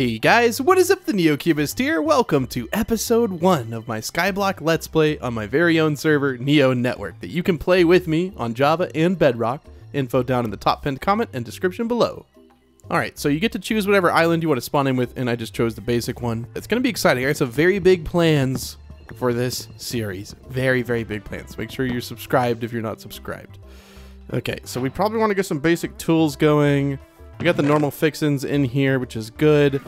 Hey guys, what is up? The NeoCubest here. Welcome to episode 1 of my Skyblock Let's Play on my very own server, Neo Network, that you can play with me on Java and Bedrock. Info down in the top pinned comment and description below. Alright, so you get to choose whatever island you want to spawn in with, and I just chose the basic one. It's going to be exciting. I have some very big plans for this series. Very, very big plans. Make sure you're subscribed if you're not subscribed. Okay, so we probably want to get some basic tools going. We got the normal fixins in here, which is good.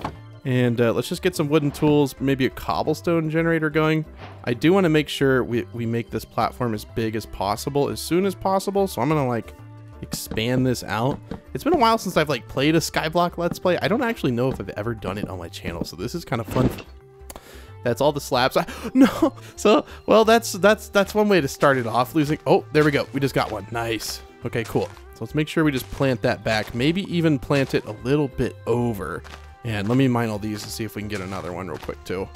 And uh, let's just get some wooden tools, maybe a cobblestone generator going. I do want to make sure we, we make this platform as big as possible, as soon as possible. So I'm going to like expand this out. It's been a while since I've like played a Skyblock Let's Play. I don't actually know if I've ever done it on my channel. So this is kind of fun. That's all the slabs. I, no. So, well, that's, that's, that's one way to start it off losing. Oh, there we go. We just got one. Nice. Okay, cool. Let's make sure we just plant that back. Maybe even plant it a little bit over. And let me mine all these and see if we can get another one real quick too.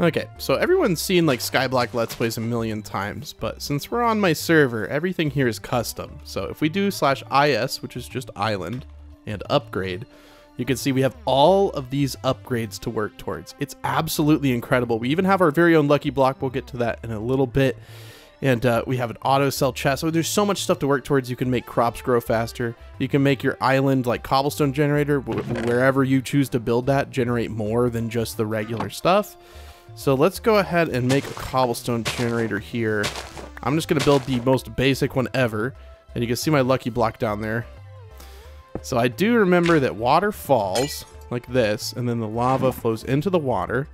Okay, so everyone's seen like Skyblock Let's Plays a million times, but since we're on my server, everything here is custom. So if we do slash is, which is just island, and upgrade, you can see we have all of these upgrades to work towards. It's absolutely incredible. We even have our very own lucky block. We'll get to that in a little bit. And uh, we have an auto sell chest. So there's so much stuff to work towards. You can make crops grow faster. You can make your island like cobblestone generator, wherever you choose to build that, generate more than just the regular stuff. So let's go ahead and make a cobblestone generator here. I'm just going to build the most basic one ever. And you can see my lucky block down there. So I do remember that water falls like this, and then the lava flows into the water.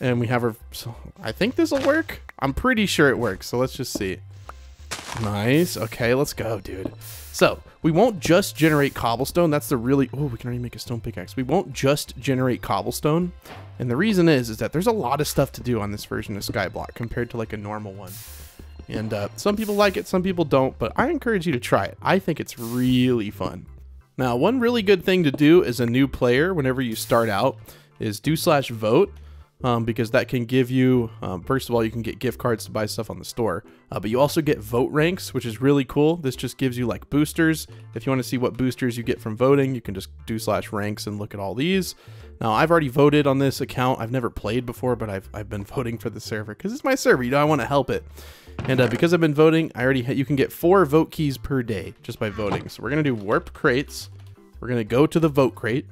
And we have our... So I think this will work. I'm pretty sure it works, so let's just see. Nice. Okay, let's go, dude. So, we won't just generate cobblestone. That's the really... Oh, we can already make a stone pickaxe. We won't just generate cobblestone. And the reason is, is that there's a lot of stuff to do on this version of Skyblock compared to like a normal one. And uh, some people like it, some people don't, but I encourage you to try it. I think it's really fun. Now, one really good thing to do as a new player whenever you start out is do slash vote um, because that can give you, um, first of all, you can get gift cards to buy stuff on the store, uh, but you also get vote ranks, which is really cool. This just gives you like boosters. If you want to see what boosters you get from voting, you can just do slash ranks and look at all these. Now, I've already voted on this account. I've never played before, but I've, I've been voting for the server because it's my server. You know, I want to help it. And uh, because I've been voting, I already you can get four vote keys per day just by voting. So we're going to do warp crates. We're going to go to the vote crate.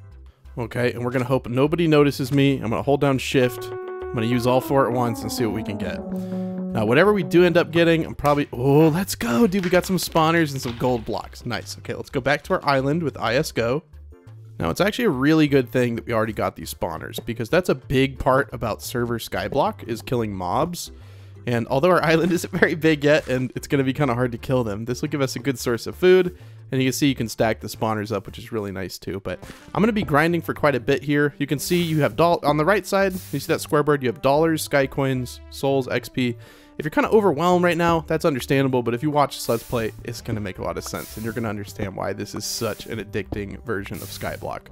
Okay, and we're gonna hope nobody notices me. I'm gonna hold down shift. I'm gonna use all four at once and see what we can get. Now, whatever we do end up getting, I'm probably... Oh, let's go, dude. We got some spawners and some gold blocks. Nice. Okay, let's go back to our island with ISGO. Now, it's actually a really good thing that we already got these spawners because that's a big part about server Skyblock is killing mobs. And although our island isn't very big yet and it's going to be kind of hard to kill them, this will give us a good source of food and you can see you can stack the spawners up, which is really nice too. But I'm going to be grinding for quite a bit here. You can see you have doll on the right side. You see that square bird? You have dollars, sky coins, souls, XP. If you're kind of overwhelmed right now, that's understandable. But if you watch this Let's Play, it's going to make a lot of sense. And you're going to understand why this is such an addicting version of Skyblock.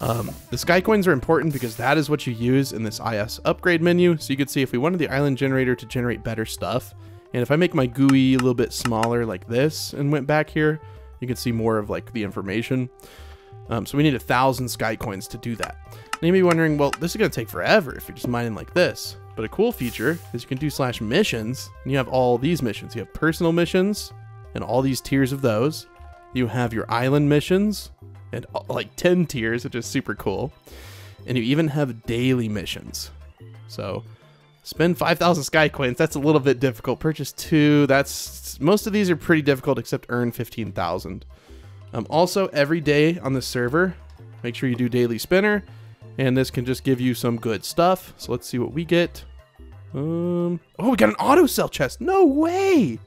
Um, the sky coins are important because that is what you use in this IS upgrade menu. So you can see if we wanted the island generator to generate better stuff, and if I make my GUI a little bit smaller like this and went back here, you can see more of like the information. Um, so we need a thousand sky coins to do that. And you may be wondering, well, this is going to take forever if you're just mining like this. But a cool feature is you can do slash missions, and you have all these missions. You have personal missions, and all these tiers of those. You have your island missions, and uh, like 10 tiers, which is super cool. And you even have daily missions. So Spend 5,000 sky coins. That's a little bit difficult. Purchase two. That's most of these are pretty difficult except earn 15,000. Um, also, every day on the server, make sure you do daily spinner. And this can just give you some good stuff. So let's see what we get. Um, oh, we got an auto sell chest. No way.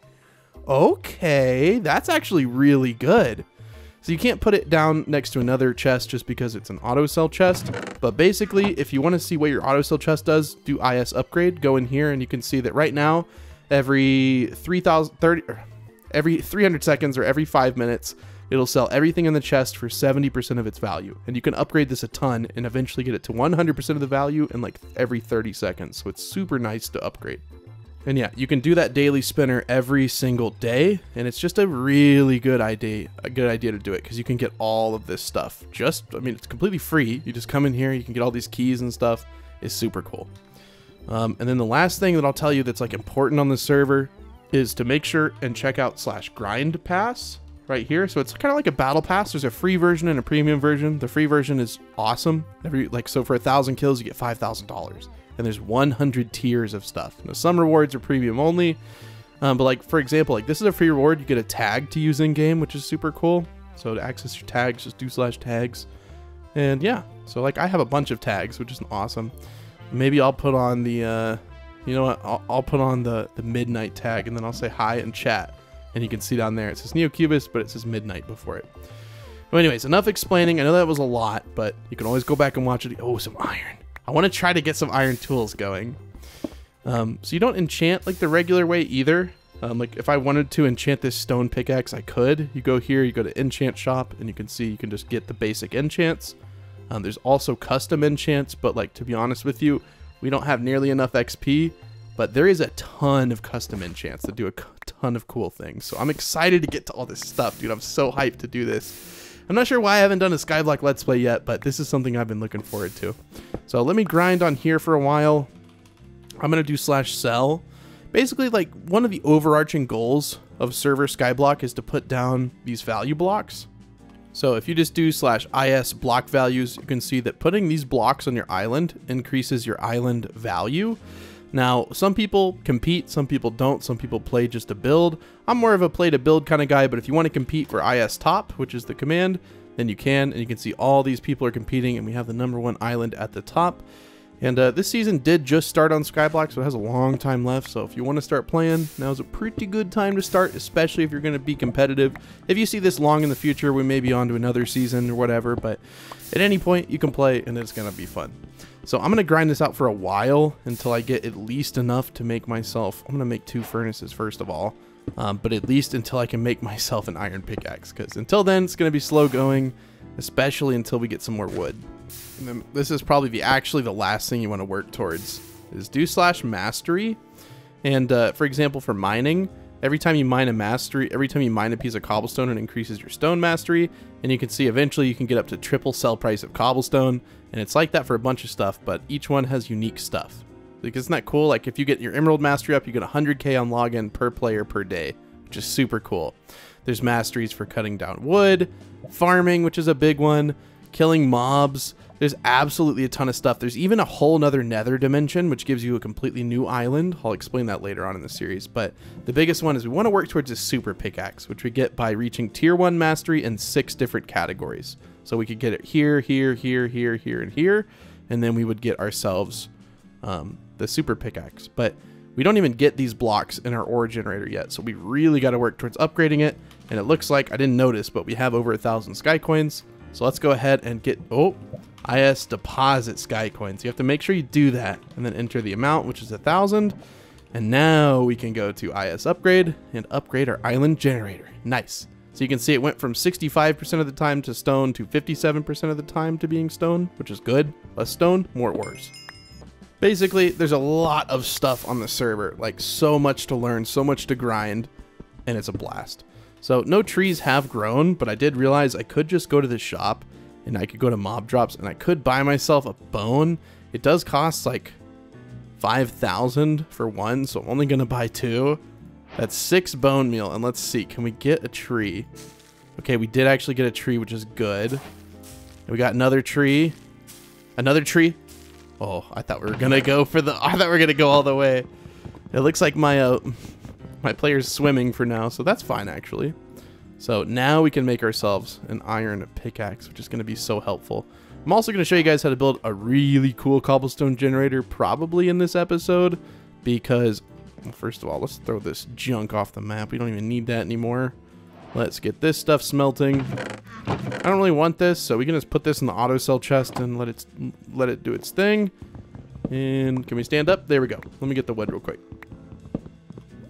Okay, that's actually really good. So you can't put it down next to another chest just because it's an auto sell chest. But basically, if you want to see what your auto sell chest does, do IS upgrade. Go in here and you can see that right now, every 3,000, 30, er, every 300 seconds or every five minutes, it'll sell everything in the chest for 70% of its value. And you can upgrade this a ton and eventually get it to 100% of the value in like every 30 seconds. So it's super nice to upgrade. And yeah, you can do that daily spinner every single day, and it's just a really good idea, a good idea to do it because you can get all of this stuff. Just, I mean, it's completely free. You just come in here, you can get all these keys and stuff. It's super cool. Um, and then the last thing that I'll tell you that's like important on the server is to make sure and check out slash grind pass right here. So it's kind of like a battle pass. There's a free version and a premium version. The free version is awesome. Every like so for a thousand kills you get five thousand dollars and there's 100 tiers of stuff. Now, some rewards are premium only, um, but like for example, like this is a free reward. You get a tag to use in game, which is super cool. So to access your tags, just do slash tags, and yeah. So like I have a bunch of tags, which is awesome. Maybe I'll put on the, uh, you know what? I'll, I'll put on the the midnight tag, and then I'll say hi in chat, and you can see down there it says Neo Neocubest, but it says midnight before it. Anyways, enough explaining. I know that was a lot, but you can always go back and watch it. Oh, some iron. I want to try to get some iron tools going. Um, so you don't enchant like the regular way either. Um, like if I wanted to enchant this stone pickaxe, I could. You go here, you go to enchant shop, and you can see you can just get the basic enchants. Um, there's also custom enchants, but like to be honest with you, we don't have nearly enough XP. But there is a ton of custom enchants that do a ton of cool things. So I'm excited to get to all this stuff, dude. I'm so hyped to do this. I'm not sure why I haven't done a Skyblock Let's Play yet, but this is something I've been looking forward to. So let me grind on here for a while. I'm going to do slash sell. Basically, like, one of the overarching goals of server Skyblock is to put down these value blocks. So if you just do slash is block values, you can see that putting these blocks on your island increases your island value. Now, some people compete, some people don't, some people play just to build. I'm more of a play to build kind of guy, but if you want to compete for IS top, which is the command, then you can, and you can see all these people are competing, and we have the number one island at the top. And uh, this season did just start on Skyblock, so it has a long time left. So if you want to start playing, now's a pretty good time to start, especially if you're going to be competitive. If you see this long in the future, we may be on to another season or whatever, but at any point, you can play, and it's going to be fun. So I'm going to grind this out for a while until I get at least enough to make myself... I'm going to make two furnaces first of all. Um, but at least until I can make myself an iron pickaxe. Because until then, it's going to be slow going. Especially until we get some more wood. this is probably the actually the last thing you want to work towards. Is do slash mastery. And uh, for example, for mining, every time you mine a mastery, every time you mine a piece of cobblestone, it increases your stone mastery. And you can see eventually you can get up to triple sell price of cobblestone. And it's like that for a bunch of stuff, but each one has unique stuff. Like, isn't that cool? Like, if you get your Emerald Mastery up, you get 100k on login per player per day, which is super cool. There's masteries for cutting down wood, farming, which is a big one, killing mobs. There's absolutely a ton of stuff. There's even a whole nother nether dimension, which gives you a completely new island. I'll explain that later on in the series. But the biggest one is we want to work towards a super pickaxe, which we get by reaching tier one mastery in six different categories. So we could get it here, here, here, here, here, and here. And then we would get ourselves um, the super pickaxe. But we don't even get these blocks in our ore generator yet. So we really got to work towards upgrading it. And it looks like, I didn't notice, but we have over a thousand sky coins. So let's go ahead and get, oh, IS deposit sky coins. You have to make sure you do that and then enter the amount, which is a thousand. And now we can go to IS upgrade and upgrade our island generator. Nice. So you can see it went from 65% of the time to stone to 57% of the time to being stone, which is good. Less stone, more ores. Basically, there's a lot of stuff on the server, like so much to learn, so much to grind, and it's a blast. So no trees have grown, but I did realize I could just go to the shop and I could go to mob drops and I could buy myself a bone. It does cost like 5,000 for one, so I'm only going to buy two. That's six bone meal. And let's see, can we get a tree? Okay, we did actually get a tree, which is good. We got another tree. Another tree. Oh, I thought we were gonna go for the. I thought we were gonna go all the way. It looks like my uh, my player's swimming for now, so that's fine actually. So now we can make ourselves an iron pickaxe, which is gonna be so helpful. I'm also gonna show you guys how to build a really cool cobblestone generator, probably in this episode, because well, first of all, let's throw this junk off the map. We don't even need that anymore. Let's get this stuff smelting. I don't really want this, so we can just put this in the auto sell chest and let it let it do its thing. And can we stand up? There we go. Let me get the wood real quick.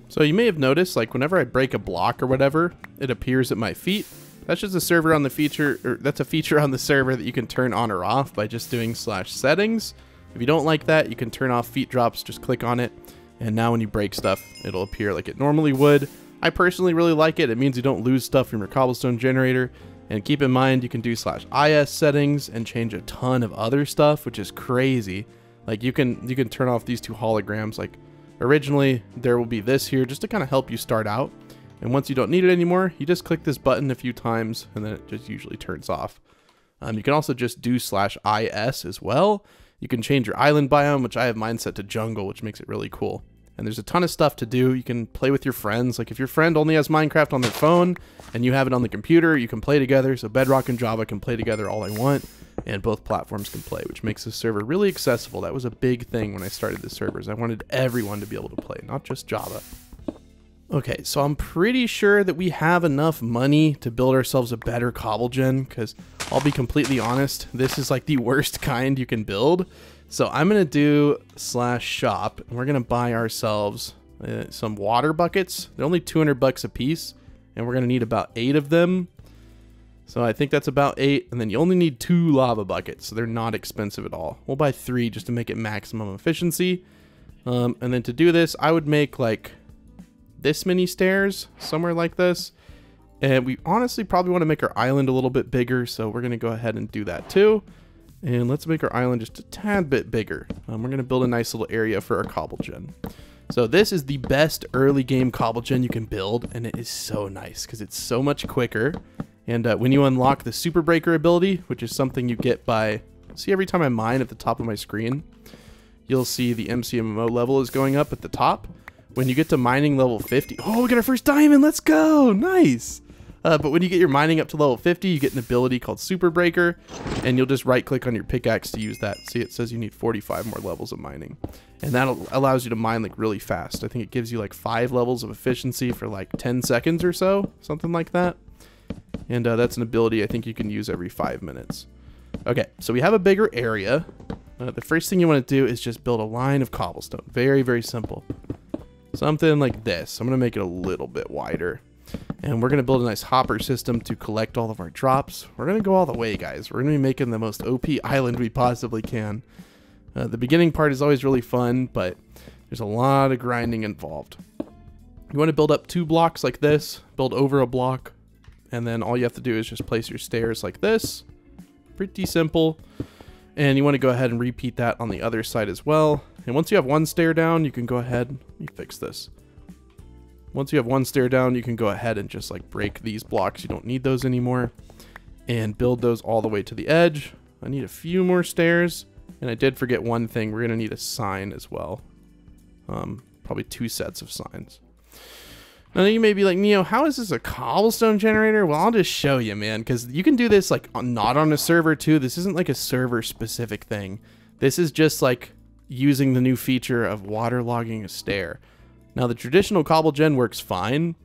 So you may have noticed, like whenever I break a block or whatever, it appears at my feet. That's just a server on the feature, or that's a feature on the server that you can turn on or off by just doing slash settings. If you don't like that, you can turn off feet drops, just click on it And now when you break stuff, it'll appear like it normally would. I personally really like it. It means you don't lose stuff from your cobblestone generator. And keep in mind, you can do slash IS settings and change a ton of other stuff, which is crazy. Like you can you can turn off these two holograms. Like originally there will be this here just to kind of help you start out. And once you don't need it anymore, you just click this button a few times and then it just usually turns off. Um, you can also just do slash IS as well. You can change your island biome, which I have mine set to jungle, which makes it really cool. And there's a ton of stuff to do. You can play with your friends. Like if your friend only has Minecraft on their phone and you have it on the computer, you can play together. So Bedrock and Java can play together all I want and both platforms can play, which makes the server really accessible. That was a big thing when I started the servers. I wanted everyone to be able to play, not just Java. Okay, so I'm pretty sure that we have enough money to build ourselves a better cobble gen, because I'll be completely honest, this is like the worst kind you can build. So I'm going to do slash shop, and we're going to buy ourselves uh, some water buckets. They're only 200 bucks a piece, and we're going to need about eight of them. So I think that's about eight, and then you only need two lava buckets, so they're not expensive at all. We'll buy three just to make it maximum efficiency. Um, and then to do this, I would make like this many stairs, somewhere like this. And we honestly probably want to make our island a little bit bigger, so we're going to go ahead and do that too. And let's make our island just a tad bit bigger. Um, we're going to build a nice little area for our cobble gen. So this is the best early game cobble gen you can build, and it is so nice because it's so much quicker. And uh, when you unlock the super breaker ability, which is something you get by, see every time I mine at the top of my screen, you'll see the MCMMO level is going up at the top. When you get to mining level 50, oh, we got our first diamond, let's go, nice. Uh, but when you get your mining up to level 50, you get an ability called Super Breaker, and you'll just right click on your pickaxe to use that. See, it says you need 45 more levels of mining. And that allows you to mine like really fast. I think it gives you like five levels of efficiency for like 10 seconds or so, something like that. And uh, that's an ability I think you can use every five minutes. Okay, so we have a bigger area. Uh, the first thing you want to do is just build a line of cobblestone. Very, very simple. Something like this. I'm going to make it a little bit wider. And we're going to build a nice hopper system to collect all of our drops. We're going to go all the way, guys. We're going to be making the most OP island we possibly can. Uh, the beginning part is always really fun, but there's a lot of grinding involved. You want to build up two blocks like this, build over a block, and then all you have to do is just place your stairs like this. Pretty simple. And you want to go ahead and repeat that on the other side as well. And once you have one stair down, you can go ahead, let me fix this. Once you have one stair down, you can go ahead and just like break these blocks. You don't need those anymore. And build those all the way to the edge. I need a few more stairs. And I did forget one thing. We're going to need a sign as well. Um, probably two sets of signs. Now you may be like, Neo, how is this a cobblestone generator? Well, I'll just show you, man, because you can do this like not on a server too. This isn't like a server specific thing. This is just like using the new feature of waterlogging a stair. Now the traditional cobble gen works fine,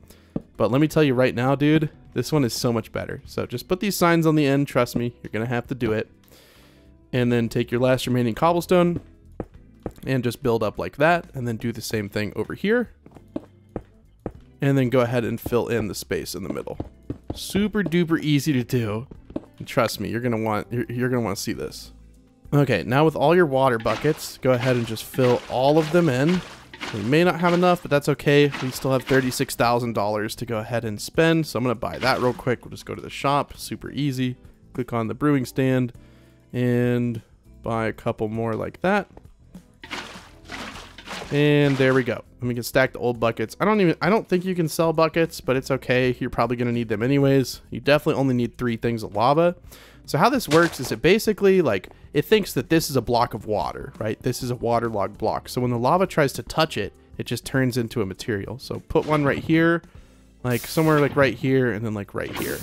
but let me tell you right now, dude, this one is so much better. So just put these signs on the end, trust me, you're gonna have to do it. And then take your last remaining cobblestone and just build up like that, and then do the same thing over here. And then go ahead and fill in the space in the middle. Super duper easy to do. And trust me, you're gonna want you're, you're gonna want to see this. Okay, now with all your water buckets, go ahead and just fill all of them in. We may not have enough, but that's okay. We still have $36,000 to go ahead and spend. So I'm going to buy that real quick. We'll just go to the shop. Super easy. Click on the brewing stand and buy a couple more like that. And there we go. And we can stack the old buckets. I don't even, I don't think you can sell buckets, but it's okay. You're probably going to need them anyways. You definitely only need three things of lava. So how this works is it basically like it thinks that this is a block of water, right? This is a waterlogged block. So when the lava tries to touch it, it just turns into a material. So put one right here, like somewhere like right here, and then like right here.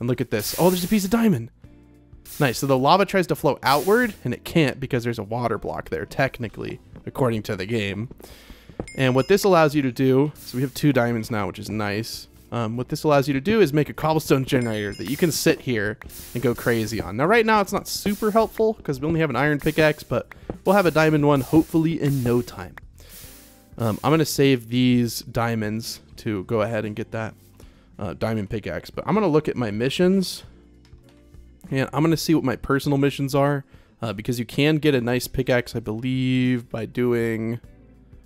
And look at this. Oh, there's a piece of diamond. Nice. So the lava tries to flow outward, and it can't because there's a water block there, technically, according to the game. And what this allows you to do, so we have two diamonds now, which is nice. Um, what this allows you to do is make a cobblestone generator that you can sit here and go crazy on. Now, right now, it's not super helpful because we only have an iron pickaxe, but we'll have a diamond one hopefully in no time. Um, I'm going to save these diamonds to go ahead and get that uh, diamond pickaxe, but I'm going to look at my missions and I'm going to see what my personal missions are uh, because you can get a nice pickaxe, I believe, by doing...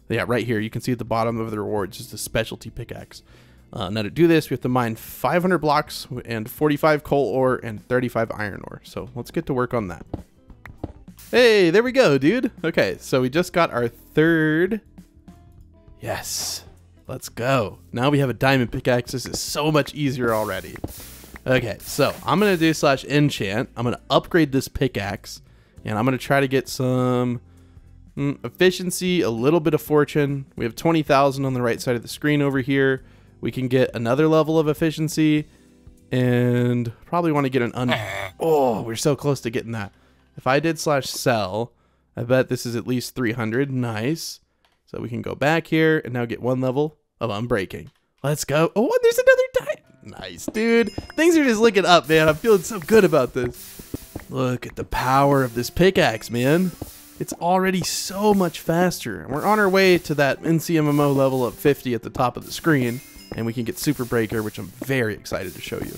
Yeah, right here. You can see at the bottom of the rewards is the specialty pickaxe. Uh, now to do this, we have to mine 500 blocks and 45 coal ore and 35 iron ore. So let's get to work on that. Hey, there we go, dude. Okay, so we just got our third. Yes, let's go. Now we have a diamond pickaxe. This is so much easier already. Okay, so I'm going to do slash enchant. I'm going to upgrade this pickaxe, and I'm going to try to get some mm, efficiency, a little bit of fortune. We have 20,000 on the right side of the screen over here we can get another level of efficiency and probably want to get an un oh we're so close to getting that. If i did slash sell i bet this is at least 300 nice. So we can go back here and now get one level of unbreaking. Let's go. Oh there's another die nice dude. Things are just looking up man. I'm feeling so good about this. Look at the power of this pickaxe man. It's already so much faster. And we're on our way to that MCMMO level of 50 at the top of the screen and we can get Super Breaker, which I'm very excited to show you.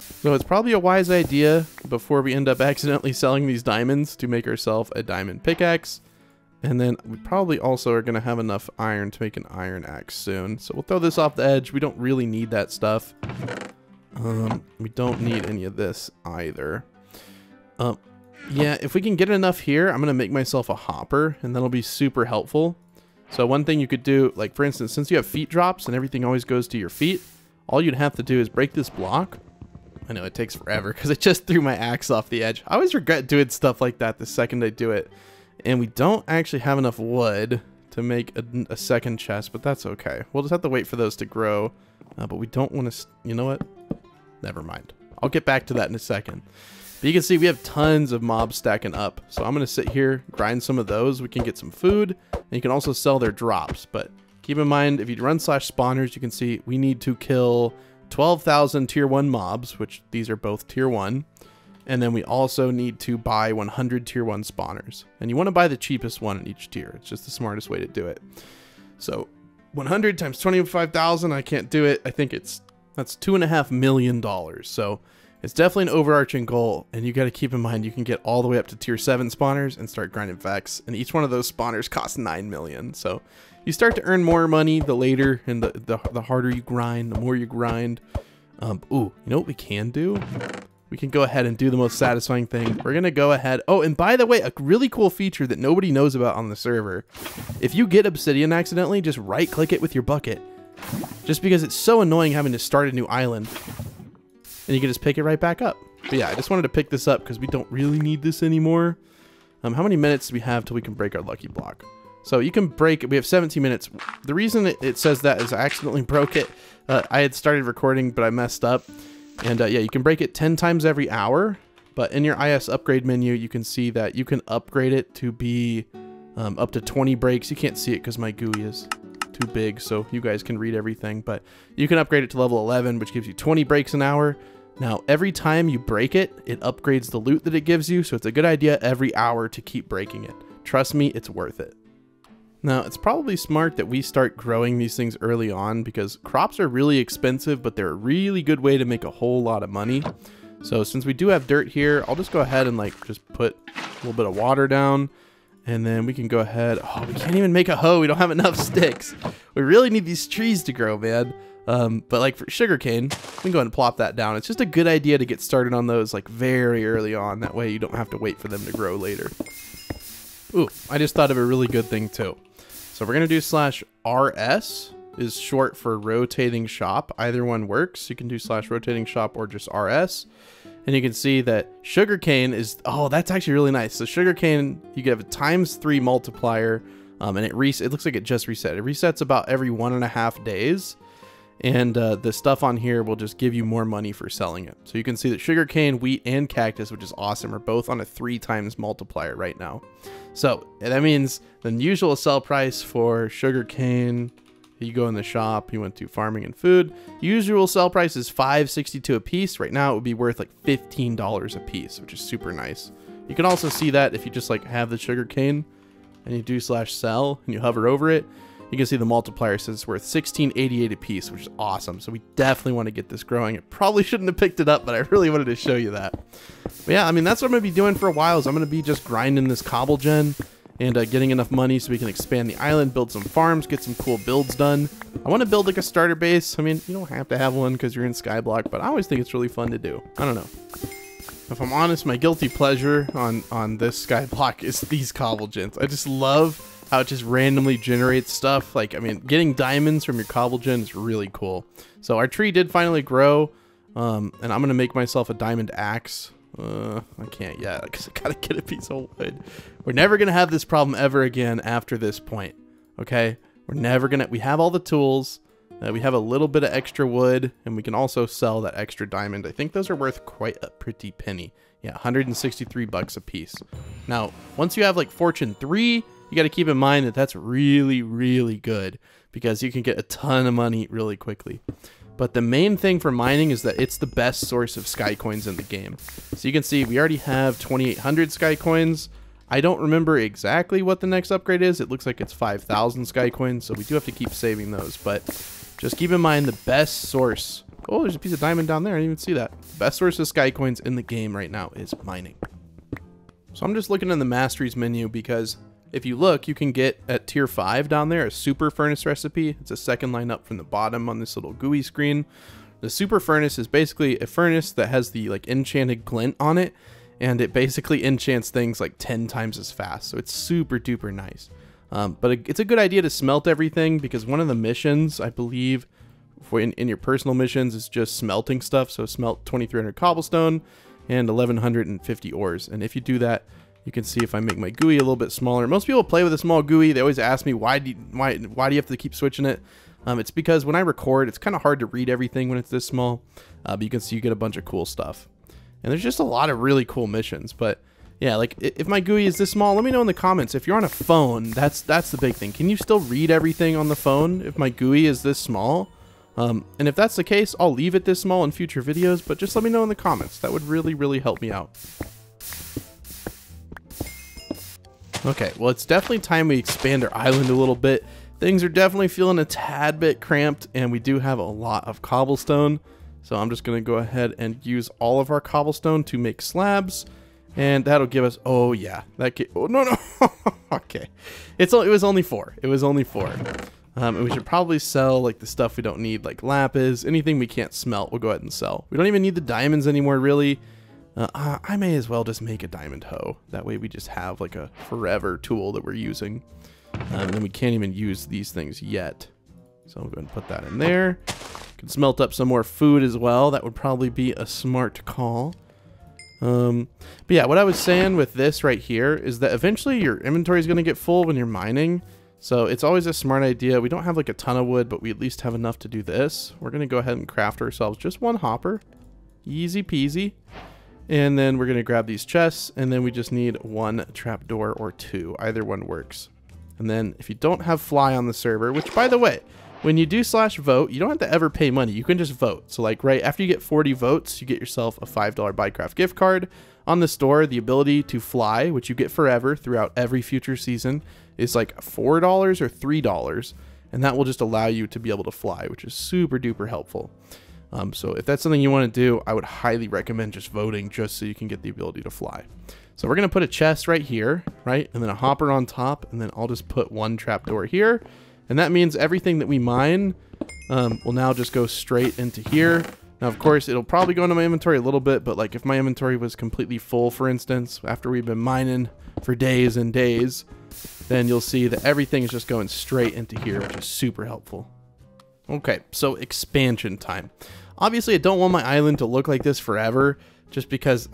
So it's probably a wise idea before we end up accidentally selling these diamonds to make ourselves a diamond pickaxe. And then we probably also are going to have enough iron to make an iron axe soon. So we'll throw this off the edge. We don't really need that stuff. Um, we don't need any of this either. Um, yeah, if we can get enough here, I'm going to make myself a hopper, and that'll be super helpful. So one thing you could do, like for instance, since you have feet drops and everything always goes to your feet, all you'd have to do is break this block. I know it takes forever because I just threw my axe off the edge. I always regret doing stuff like that the second I do it. And we don't actually have enough wood to make a, a second chest, but that's okay. We'll just have to wait for those to grow. Uh, but we don't want to, you know what? Never mind. I'll get back to that in a second. But you can see we have tons of mobs stacking up. So I'm going to sit here, grind some of those. We can get some food. And you can also sell their drops. But keep in mind, if you run slash spawners, you can see we need to kill 12,000 tier 1 mobs, which these are both tier 1. And then we also need to buy 100 tier 1 spawners. And you want to buy the cheapest one in each tier. It's just the smartest way to do it. So 100 times 25,000, I can't do it. I think it's, that's two and a half million dollars. So it's definitely an overarching goal, and you got to keep in mind you can get all the way up to tier 7 spawners and start grinding Vex, and each one of those spawners costs 9 million. So you start to earn more money the later and the, the, the harder you grind, the more you grind. Um, ooh, you know what we can do? We can go ahead and do the most satisfying thing. We're going to go ahead. Oh, and by the way, a really cool feature that nobody knows about on the server. If you get obsidian accidentally, just right click it with your bucket. Just because it's so annoying having to start a new island and you can just pick it right back up. But yeah, I just wanted to pick this up because we don't really need this anymore. Um, how many minutes do we have till we can break our lucky block? So you can break, it. we have 17 minutes. The reason it, says that is I accidentally broke it. Uh, I had started recording, but I messed up. And uh, yeah, you can break it 10 times every hour. But in your IS upgrade menu, you can see that you can upgrade it to be um, up to 20 breaks. You can't see it because my GUI is too big, so you guys can read everything. But you can upgrade it to level 11, which gives you 20 breaks an hour. Now, every time you break it, it upgrades the loot that it gives you, so it's a good idea every hour to keep breaking it. Trust me, it's worth it. Now, it's probably smart that we start growing these things early on because crops are really expensive, but they're a really good way to make a whole lot of money. So since we do have dirt here, I'll just go ahead and like just put a little bit of water down and then we can go ahead. Oh, we can't even make a hoe. We don't have enough sticks. We really need these trees to grow, man. Um, but like for sugarcane, we can go ahead and plop that down. It's just a good idea to get started on those like very early on. That way you don't have to wait for them to grow later. Ooh, I just thought of a really good thing too. So we're to do slash RS is short for rotating shop. Either one works. You can do slash rotating shop or just RS. And you can see that sugarcane is, oh, that's actually really nice. So sugarcane, you get a times three multiplier um, and it, res it looks like it just reset. It resets about every one and a half days and uh, the stuff on here will just give you more money for selling it. So you can see that sugarcane, wheat, and cactus, which is awesome, are both on a three times multiplier right now. So that means the usual sell price for sugarcane, you go in the shop, you went to farming and food, usual sell price is 5.62 a piece. Right now it would be worth like $15 a piece, which is super nice. You can also see that if you just like have the sugarcane and you do slash sell and you hover over it, you can see the multiplier says it's worth 1688 a piece, which is awesome. So we definitely want to get this growing. It probably shouldn't have picked it up, but I really wanted to show you that. But yeah, I mean, that's what I'm going to be doing for a while is I'm going to be just grinding this cobble gen and uh, getting enough money so we can expand the island, build some farms, get some cool builds done. I want to build like a starter base. I mean, you don't have to have one because you're in Skyblock, but I always think it's really fun to do. I don't know. If I'm honest, my guilty pleasure on, on this Skyblock is these cobble gens. I just love how it just randomly generates stuff. Like, I mean, getting diamonds from your cobble gen is really cool. So our tree did finally grow, um, and I'm going to make myself a diamond axe. Uh, I can't yet because I gotta get a piece of wood. We're never gonna have this problem ever again after this point. Okay, we're never gonna. We have all the tools. Uh, we have a little bit of extra wood, and we can also sell that extra diamond. I think those are worth quite a pretty penny. Yeah, 163 bucks a piece. Now, once you have like Fortune 3, you got to keep in mind that that's really, really good because you can get a ton of money really quickly. But the main thing for mining is that it's the best source of sky coins in the game. So you can see we already have 2800 sky coins. I don't remember exactly what the next upgrade is. It looks like it's 5000 sky coins, so we do have to keep saving those. But just keep in mind the best source. Oh, there's a piece of diamond down there. I didn't even see that. The best source of sky coins in the game right now is mining. So I'm just looking in the masteries menu because if you look, you can get at tier 5 down there a super furnace recipe. It's a second line up from the bottom on this little GUI screen. The super furnace is basically a furnace that has the like enchanted glint on it and it basically enchants things like 10 times as fast. So it's super duper nice. Um, but it's a good idea to smelt everything because one of the missions, I believe, for in, in your personal missions is just smelting stuff. So smelt 2300 cobblestone and 1150 ores. And if you do that, you can see if I make my GUI a little bit smaller. Most people play with a small GUI. They always ask me, why do you, why, why do you have to keep switching it? Um, it's because when I record, it's kind of hard to read everything when it's this small. Uh, but you can see you get a bunch of cool stuff. And there's just a lot of really cool missions. But yeah, like if my GUI is this small, let me know in the comments. If you're on a phone, that's that's the big thing. Can you still read everything on the phone if my GUI is this small? Um, and if that's the case, I'll leave it this small in future videos, but just let me know in the comments. That would really, really help me out. Okay, well, it's definitely time we expand our island a little bit. Things are definitely feeling a tad bit cramped, and we do have a lot of cobblestone. So I'm just going to go ahead and use all of our cobblestone to make slabs. And that'll give us, oh yeah, that, oh no, no, okay. It's, it was only four, it was only four. Um, and we should probably sell like the stuff we don't need, like lapis, anything we can't smelt, we'll go ahead and sell. We don't even need the diamonds anymore, really. Uh, I may as well just make a diamond hoe. That way we just have like a forever tool that we're using. Um, and then we can't even use these things yet. So I'm going to put that in there. Can smelt up some more food as well. That would probably be a smart call. Um, but yeah, what I was saying with this right here is that eventually your inventory is going to get full when you're mining. So it's always a smart idea. We don't have like a ton of wood, but we at least have enough to do this. We're going to go ahead and craft ourselves just one hopper. Easy peasy. And then we're going to grab these chests, and then we just need one trapdoor or two. Either one works. And then if you don't have fly on the server, which by the way, when you do slash vote, you don't have to ever pay money. You can just vote. So like right after you get 40 votes, you get yourself a $5 Buycraft gift card. On the store, the ability to fly, which you get forever throughout every future season, is like $4 or $3. And that will just allow you to be able to fly, which is super duper helpful. Um, so if that's something you want to do, I would highly recommend just voting just so you can get the ability to fly. So we're going to put a chest right here, right? And then a hopper on top, and then I'll just put one trapdoor here. And that means everything that we mine um, will now just go straight into here. Now, of course, it'll probably go into my inventory a little bit, but like if my inventory was completely full, for instance, after we've been mining for days and days, then you'll see that everything is just going straight into here, which is super helpful. Okay, so expansion time. Obviously, I don't want my island to look like this forever, just because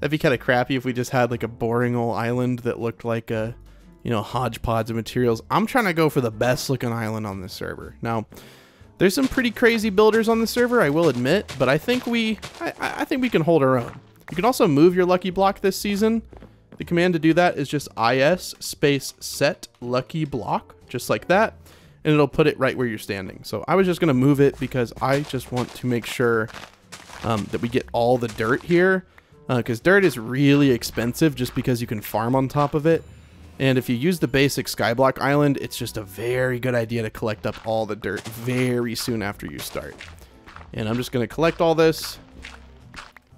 that'd be kind of crappy if we just had like a boring old island that looked like a, you know, hodgepodge of materials. I'm trying to go for the best looking island on this server. Now, there's some pretty crazy builders on the server, I will admit, but I think we, I, I think we can hold our own. You can also move your lucky block this season. The command to do that is just is space set lucky block, just like that and it'll put it right where you're standing. So I was just going to move it because I just want to make sure um, that we get all the dirt here because uh, dirt is really expensive just because you can farm on top of it. And if you use the basic Skyblock Island, it's just a very good idea to collect up all the dirt very soon after you start. And I'm just going to collect all this.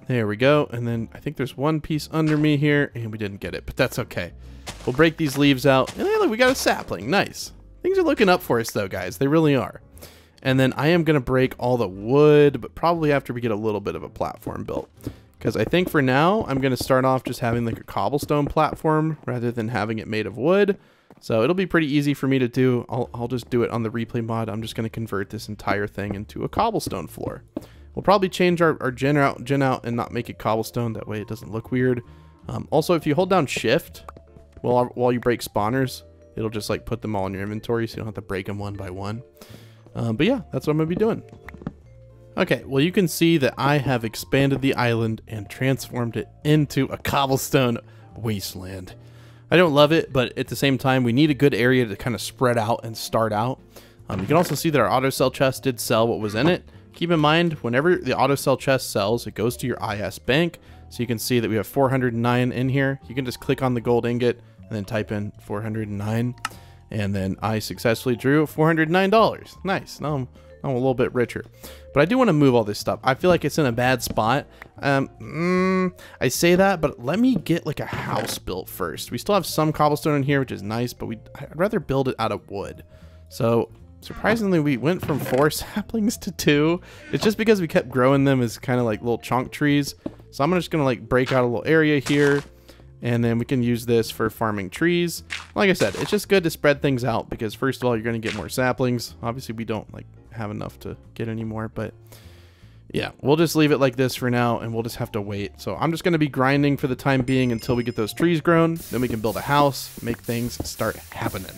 There we go. And then I think there's one piece under me here, and we didn't get it, but that's okay. We'll break these leaves out. And hey, look, we got a sapling. Nice. Things are looking up for us, though, guys. They really are. And then I am going to break all the wood, but probably after we get a little bit of a platform built. Because I think for now, I'm going to start off just having like a cobblestone platform rather than having it made of wood. So it'll be pretty easy for me to do. I'll, I'll just do it on the replay mod. I'm just going to convert this entire thing into a cobblestone floor. We'll probably change our, our gen out, gen out and not make it cobblestone. That way it doesn't look weird. Um, also, if you hold down shift while, while you break spawners, it'll just like put them all in your inventory so you don't have to break them one by one. Um, but yeah, that's what I'm going to be doing. Okay, well you can see that I have expanded the island and transformed it into a cobblestone wasteland. I don't love it, but at the same time, we need a good area to kind of spread out and start out. Um, you can also see that our auto sell chest did sell what was in it. Keep in mind, whenever the auto sell chest sells, it goes to your IS bank. So you can see that we have 409 in here. You can just click on the gold ingot and then type in 409. And then I successfully drew $409. Nice. Now I'm, I'm a little bit richer. But I do want to move all this stuff. I feel like it's in a bad spot. Um, mm, I say that, but let me get like a house built first. We still have some cobblestone in here, which is nice, but we I'd rather build it out of wood. So surprisingly, we went from four saplings to two. It's just because we kept growing them as kind of like little chunk trees. So I'm just going to like break out a little area here. And then we can use this for farming trees. Like I said, it's just good to spread things out because first of all, you're going to get more saplings. Obviously, we don't like have enough to get any more, but yeah, we'll just leave it like this for now and we'll just have to wait. So I'm just going to be grinding for the time being until we get those trees grown. Then we can build a house, make things start happening.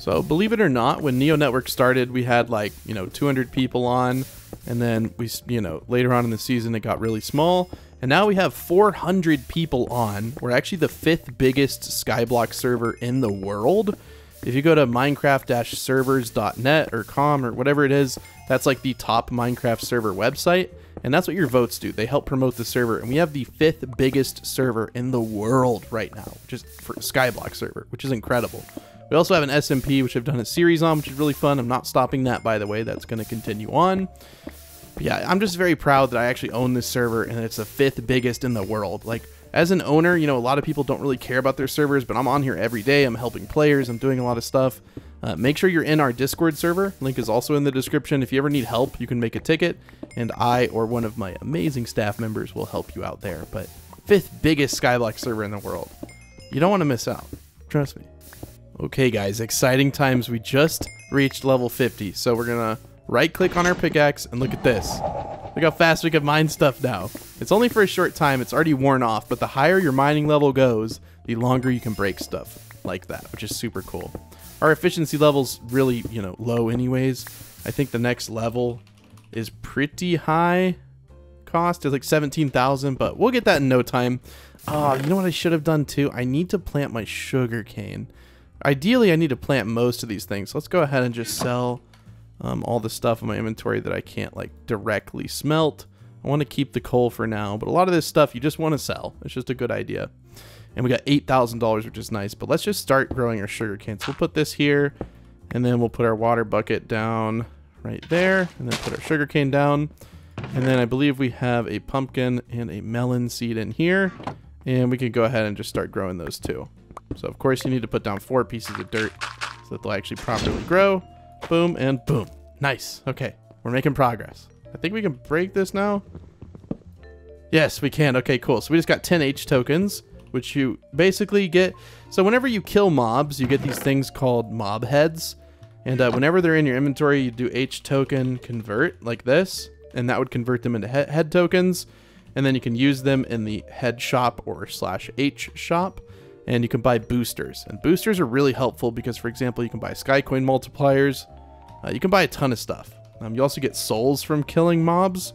So believe it or not, when Neo Network started, we had like, you know, 200 people on. And then we, you know, later on in the season, it got really small. And now we have 400 people on. We're actually the fifth biggest Skyblock server in the world. If you go to minecraft-servers.net or com or whatever it is, that's like the top Minecraft server website. And that's what your votes do. They help promote the server. And we have the fifth biggest server in the world right now, just for Skyblock server, which is incredible. We also have an SMP, which I've done a series on, which is really fun. I'm not stopping that, by the way. That's going to continue on. Yeah, I'm just very proud that I actually own this server, and it's the fifth biggest in the world. Like, as an owner, you know, a lot of people don't really care about their servers, but I'm on here every day. I'm helping players. I'm doing a lot of stuff. Uh, make sure you're in our Discord server. Link is also in the description. If you ever need help, you can make a ticket, and I or one of my amazing staff members will help you out there. But fifth biggest Skyblock server in the world. You don't want to miss out. Trust me. Okay, guys, exciting times. We just reached level 50, so we're going to right-click on our pickaxe, and look at this. Look how fast we can mine stuff now. It's only for a short time. It's already worn off, but the higher your mining level goes, the longer you can break stuff like that, which is super cool. Our efficiency level's really, you know, low anyways. I think the next level is pretty high cost. It's like 17,000, but we'll get that in no time. Oh, you know what I should have done too? I need to plant my sugar cane. Ideally, I need to plant most of these things. Let's go ahead and just sell um, all the stuff in my inventory that I can't like directly smelt. I want to keep the coal for now, but a lot of this stuff you just want to sell. It's just a good idea. And we got $8,000, which is nice, but let's just start growing our sugar canes. We'll put this here, and then we'll put our water bucket down right there, and then put our sugar cane down. And then I believe we have a pumpkin and a melon seed in here, and we can go ahead and just start growing those too. So of course you need to put down four pieces of dirt so that they'll actually properly grow. Boom and boom. Nice. Okay, we're making progress. I think we can break this now. Yes, we can. Okay, cool. So we just got 10 H tokens, which you basically get. So whenever you kill mobs, you get these things called mob heads. And uh, whenever they're in your inventory, you do H token convert like this. And that would convert them into he head tokens. And then you can use them in the head shop or slash H shop and you can buy boosters. And boosters are really helpful because, for example, you can buy Skycoin multipliers. Uh, you can buy a ton of stuff. Um, you also get souls from killing mobs.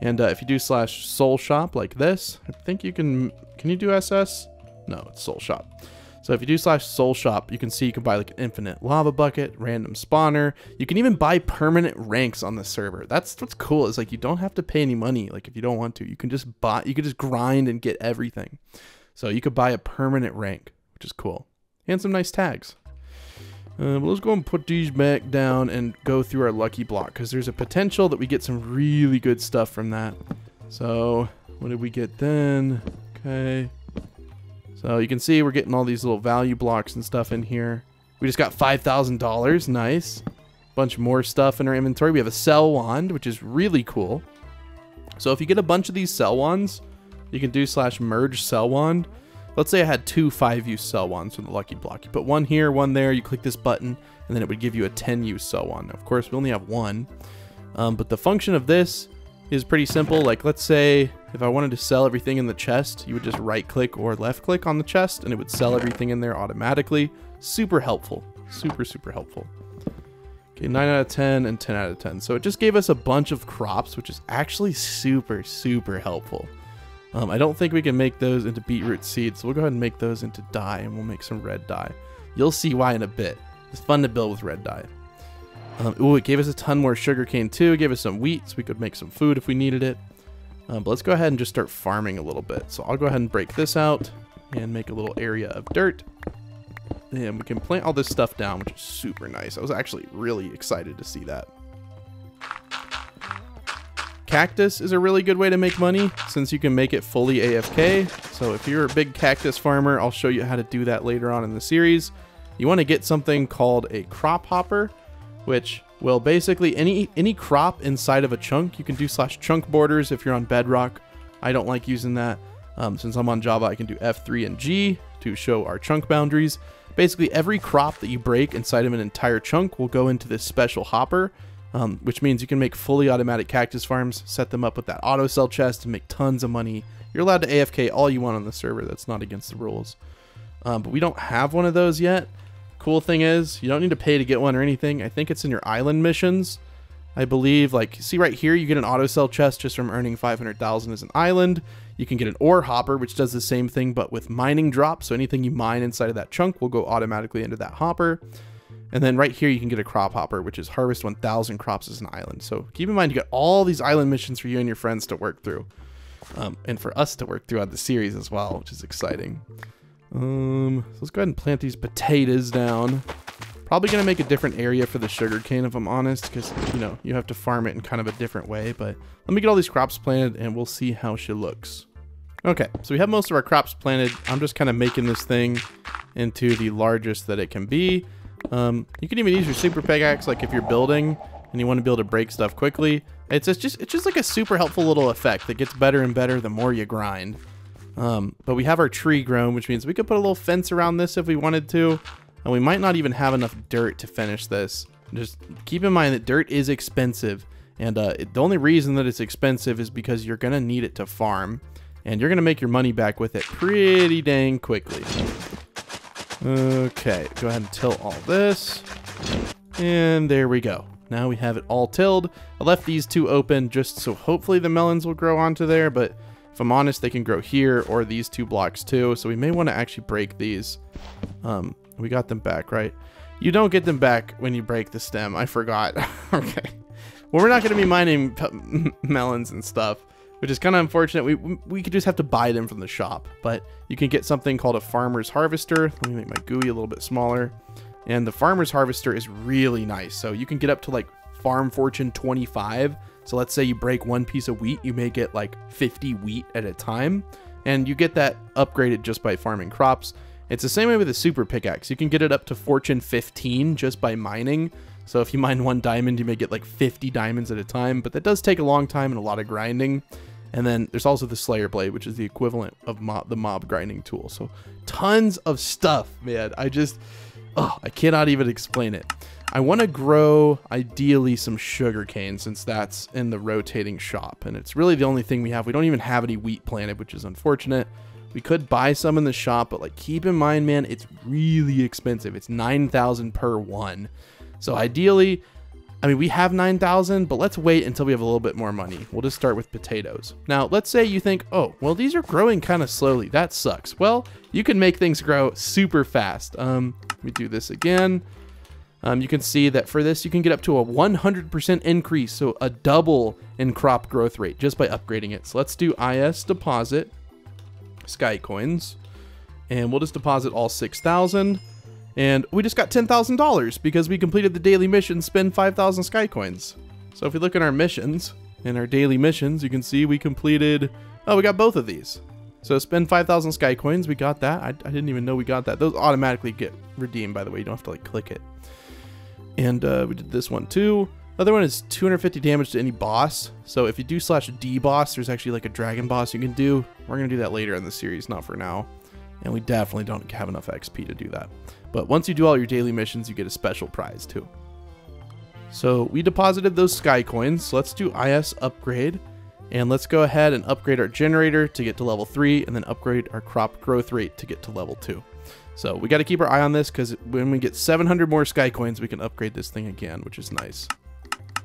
And uh, if you do slash soul shop like this, I think you can, can you do SS? No, it's soul shop. So if you do slash soul shop, you can see you can buy like an infinite lava bucket, random spawner. You can even buy permanent ranks on the server. That's what's cool is like you don't have to pay any money. Like if you don't want to, you can just buy, you can just grind and get everything. So you could buy a permanent rank, which is cool. And some nice tags. Uh, let's go and put these back down and go through our lucky block because there's a potential that we get some really good stuff from that. So What did we get then? Okay. So you can see we're getting all these little value blocks and stuff in here. We just got $5,000. Nice. Bunch more stuff in our inventory. We have a sell wand, which is really cool. So if you get a bunch of these sell wands, you can do slash merge sell wand. Let's say I had two five use sell wands from the lucky block. You put one here, one there, you click this button, and then it would give you a 10 use sell wand. Of course, we only have one. Um, but the function of this is pretty simple. Like, let's say if I wanted to sell everything in the chest, you would just right click or left click on the chest and it would sell everything in there automatically. Super helpful. Super, super helpful. Okay, 9 out of 10 and 10 out of 10. So it just gave us a bunch of crops, which is actually super, super helpful. Um, I don't think we can make those into beetroot seeds, so we'll go ahead and make those into dye, and we'll make some red dye. You'll see why in a bit. It's fun to build with red dye. Um, ooh, it gave us a ton more sugarcane too. It gave us some wheat, so we could make some food if we needed it. Um, but let's go ahead and just start farming a little bit. So I'll go ahead and break this out and make a little area of dirt. And we can plant all this stuff down, which is super nice. I was actually really excited to see that. Cactus is a really good way to make money since you can make it fully AFK. So if you're a big cactus farmer, I'll show you how to do that later on in the series. You want to get something called a crop hopper, which will basically any any crop inside of a chunk, you can do slash chunk borders if you're on Bedrock. I don't like using that. Um, since I'm on Java, I can do F3 and G to show our chunk boundaries. Basically, every crop that you break inside of an entire chunk will go into this special hopper, um, which means you can make fully automatic cactus farms, set them up with that auto sell chest, and make tons of money. You're allowed to AFK all you want on the server. That's not against the rules. Um, but we don't have one of those yet. Cool thing is, you don't need to pay to get one or anything. I think it's in your island missions. I believe, like, see right here, you get an auto sell chest just from earning 500,000 as an island. You can get an ore hopper, which does the same thing, but with mining drops. So anything you mine inside of that chunk will go automatically into that hopper. And then right here, you can get a crop hopper, which is harvest 1,000 crops as an island. So keep in mind, you got all these island missions for you and your friends to work through. Um, and for us to work throughout the series as well, which is exciting. Um, so let's go ahead and plant these potatoes down. Probably going to make a different area for the sugar cane, if I'm honest, because, you know, you have to farm it in kind of a different way. But let me get all these crops planted, and we'll see how she looks. Okay, so we have most of our crops planted. I'm just kind of making this thing into the largest that it can be. Um, you can even use your super pickaxe, like if you're building and you want to be able to break stuff quickly. It's just, it's just like a super helpful little effect that gets better and better the more you grind. Um, but we have our tree grown, which means we could put a little fence around this if we wanted to. And we might not even have enough dirt to finish this. Just keep in mind that dirt is expensive. And uh, it, the only reason that it's expensive is because you're going to need it to farm. And you're going to make your money back with it pretty dang quickly. Okay, go ahead and till all this. And there we go. Now we have it all tilled. I left these two open just so hopefully the melons will grow onto there, but if I'm honest, they can grow here or these two blocks too, so we may want to actually break these. Um, we got them back, right? You don't get them back when you break the stem. I forgot. okay. Well, we're not going to be mining melons and stuff, which is kind of unfortunate. We, we could just have to buy them from the shop, but you can get something called a farmer's harvester. Let me make my GUI a little bit smaller. And the farmer's harvester is really nice. So you can get up to like farm fortune 25 so let's say you break one piece of wheat, you may get like 50 wheat at a time, and you get that upgraded just by farming crops. It's the same way with a super pickaxe. You can get it up to fortune 15 just by mining. So if you mine one diamond, you may get like 50 diamonds at a time, but that does take a long time and a lot of grinding. And then there's also the Slayer Blade, which is the equivalent of mob, the mob grinding tool. So tons of stuff, man. I just, oh, I cannot even explain it. I want to grow, ideally, some sugarcane since that's in the rotating shop. And it's really the only thing we have. We don't even have any wheat planted, which is unfortunate. We could buy some in the shop, but like keep in mind, man, it's really expensive. It's 9,000 per one. So ideally, I mean, we have 9,000, but let's wait until we have a little bit more money. We'll just start with potatoes. Now, let's say you think, oh, well, these are growing kind of slowly. That sucks. Well, you can make things grow super fast. Um, let me do this again um, you can see that for this, you can get up to a 100% increase, so a double in crop growth rate just by upgrading it. So let's do IS deposit, Sky Coins, and we'll just deposit all 6,000. And we just got $10,000 because we completed the daily mission, spend 5,000 Sky Coins. So if you look at our missions, in our daily missions, you can see we completed Oh, we got both of these. So spend 5,000 sky coins. We got that. I, I didn't even know we got that. Those automatically get redeemed, by the way. You don't have to like click it. And uh, we did this one too. Other one is 250 damage to any boss. So if you do slash D boss, there's actually like a dragon boss you can do. We're going to do that later in the series, not for now. And we definitely don't have enough XP to do that. But once you do all your daily missions, you get a special prize too. So we deposited those sky coins. So let's do IS upgrade. And let's go ahead and upgrade our generator to get to level 3 and then upgrade our crop growth rate to get to level 2. So we got to keep our eye on this because when we get 700 more sky coins, we can upgrade this thing again, which is nice.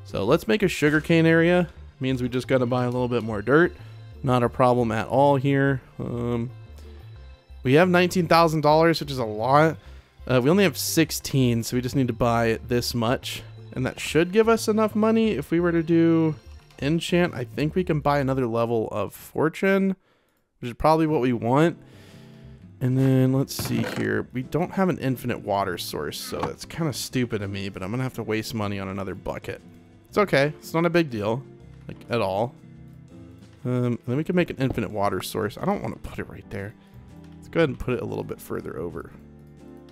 So let's make a sugarcane area. Means we just got to buy a little bit more dirt. Not a problem at all here. Um, we have $19,000, which is a lot. Uh, we only have 16, so we just need to buy this much. And that should give us enough money if we were to do enchant. I think we can buy another level of fortune, which is probably what we want. And then let's see here. We don't have an infinite water source, so that's kind of stupid of me, but I'm going to have to waste money on another bucket. It's okay. It's not a big deal, like, at all. Um, then we can make an infinite water source. I don't want to put it right there. Let's go ahead and put it a little bit further over.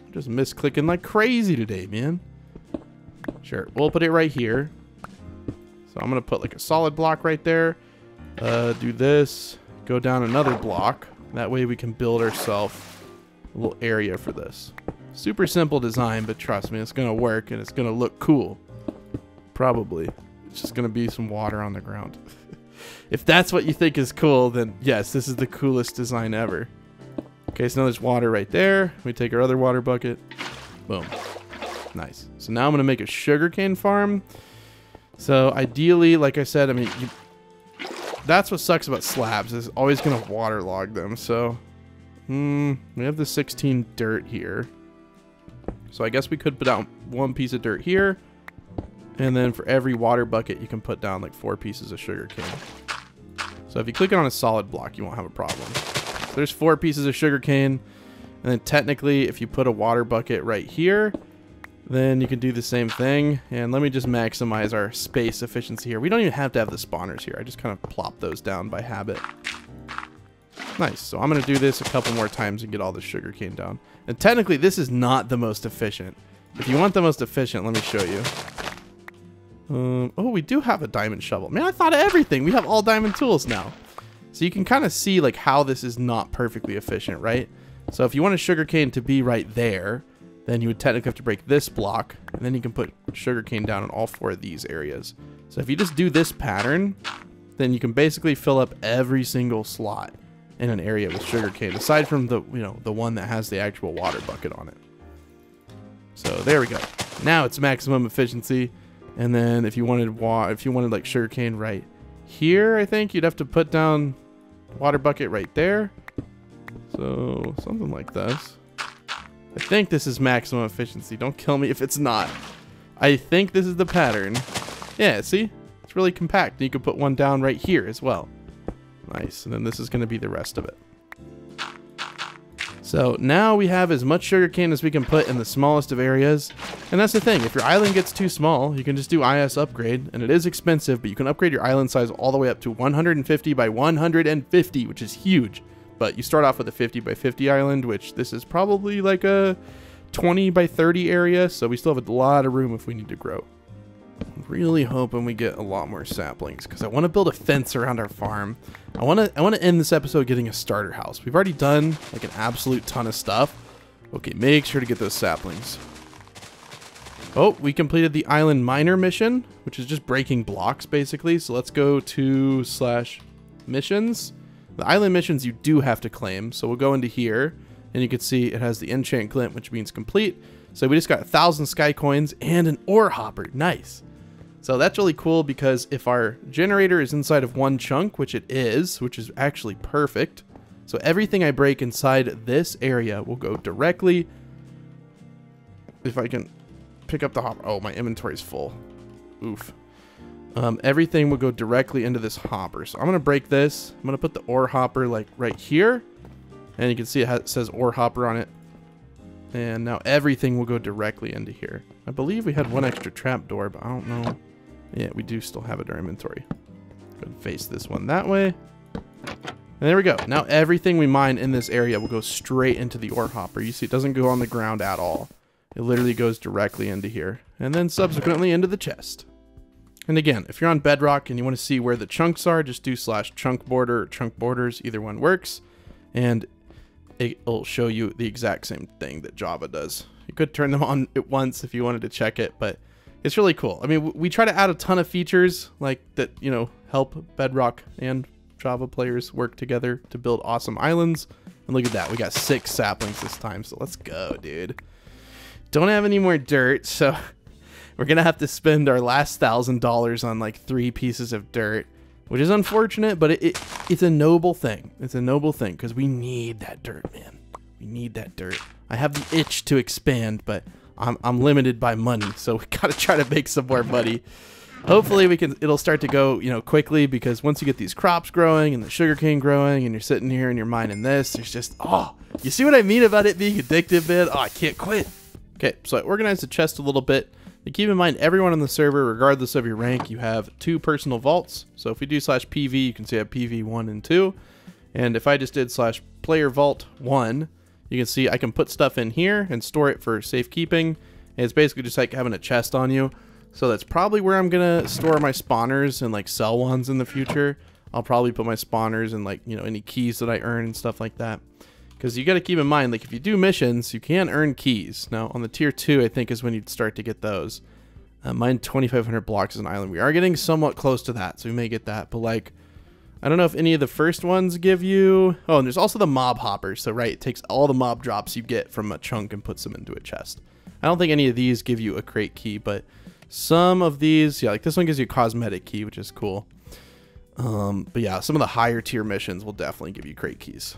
I'm just misclicking like crazy today, man. Sure, we'll put it right here. So I'm going to put like a solid block right there. Uh, do this. Go down another block. That way we can build ourselves a little area for this. Super simple design, but trust me, it's going to work and it's going to look cool. Probably. It's just going to be some water on the ground. if that's what you think is cool, then yes, this is the coolest design ever. Okay, so now there's water right there. We take our other water bucket. Boom. Nice. So now I'm going to make a sugarcane farm. So ideally, like I said, I mean, you, that's what sucks about slabs is always going to waterlog them. So, hmm, we have the 16 dirt here. So I guess we could put down one piece of dirt here. And then for every water bucket, you can put down like four pieces of sugarcane. So if you click it on a solid block, you won't have a problem. There's four pieces of sugar cane. And then technically, if you put a water bucket right here, then you can do the same thing. And let me just maximize our space efficiency here. We don't even have to have the spawners here. I just kind of plop those down by habit. Nice. So I'm going to do this a couple more times and get all the sugar cane down. And technically, this is not the most efficient. If you want the most efficient, let me show you. Um, oh, we do have a diamond shovel. Man, I thought of everything. We have all diamond tools now. So you can kind of see like how this is not perfectly efficient, right? So if you want a sugarcane to be right there, then you would technically have to break this block, and then you can put sugarcane down in all four of these areas. So if you just do this pattern, then you can basically fill up every single slot in an area with sugarcane, aside from the you know the one that has the actual water bucket on it. So there we go. Now it's maximum efficiency. And then if you wanted wa if you wanted like sugarcane right here, I think you'd have to put down water bucket right there. So something like this. I think this is maximum efficiency. Don't kill me if it's not. I think this is the pattern. Yeah, see? It's really compact. You could put one down right here as well. Nice. And then this is going to be the rest of it. So now we have as much sugarcane as we can put in the smallest of areas. And that's the thing, if your island gets too small, you can just do IS upgrade, and it is expensive, but you can upgrade your island size all the way up to 150 by 150, which is huge. But you start off with a 50 by 50 island, which this is probably like a 20 by 30 area, so we still have a lot of room if we need to grow. Really hoping we get a lot more saplings because I want to build a fence around our farm. I want to I want to end this episode getting a starter house. We've already done like an absolute ton of stuff. Okay, make sure to get those saplings. Oh, we completed the island miner mission, which is just breaking blocks basically. So let's go to slash missions. The island missions you do have to claim. So we'll go into here and you can see it has the enchant glint, which means complete. So we just got a thousand sky coins and an ore hopper. Nice. So that's really cool because if our generator is inside of one chunk, which it is, which is actually perfect. So everything I break inside this area will go directly. If I can pick up the hopper. Oh, my inventory is full. Oof. Um, everything will go directly into this hopper. So I'm going to break this. I'm going to put the ore hopper like right here. And you can see it, has, it says ore hopper on it. And now everything will go directly into here. I believe we had one extra trap door, but I don't know. Yeah, we do still have it in our inventory. Go and face this one that way. And there we go. Now everything we mine in this area will go straight into the ore hopper. You see it doesn't go on the ground at all. It literally goes directly into here. And then subsequently into the chest. And again, if you're on Bedrock and you want to see where the chunks are, just do slash chunk border or chunk borders. Either one works. And it'll show you the exact same thing that Java does. You could turn them on at once if you wanted to check it, but it's really cool. I mean, we try to add a ton of features like that, you know, help Bedrock and Java players work together to build awesome islands. And look at that, we got six saplings this time, so let's go, dude. Don't have any more dirt, so we're gonna have to spend our last thousand dollars on like three pieces of dirt, which is unfortunate, but it, it it's a noble thing. It's a noble thing because we need that dirt, man. We need that dirt. I have the itch to expand, but I'm, I'm limited by money, so we gotta try to make some more money. Hopefully we can it'll start to go you know quickly because once you get these crops growing and the sugarcane growing and you're sitting here and you're mining this there's just oh you see what i mean about it being addictive man? Oh i can't quit. Okay so i organized the chest a little bit. And keep in mind everyone on the server regardless of your rank you have two personal vaults. So if we do slash pv you can see i have pv 1 and 2 and if i just did slash player vault 1 you can see i can put stuff in here and store it for safekeeping and it's basically just like having a chest on you so that's probably where I'm gonna store my spawners and like sell ones in the future. I'll probably put my spawners and like, you know, any keys that I earn and stuff like that. Because you got to keep in mind, like if you do missions, you can earn keys. Now on the tier two, I think is when you'd start to get those. Uh, mine 2,500 blocks is an island. We are getting somewhat close to that, so we may get that. But like, I don't know if any of the first ones give you. Oh, and there's also the mob hoppers. So right, it takes all the mob drops you get from a chunk and puts them into a chest. I don't think any of these give you a crate key, but some of these, yeah, like this one gives you a cosmetic key, which is cool. Um, but yeah, some of the higher tier missions will definitely give you crate keys.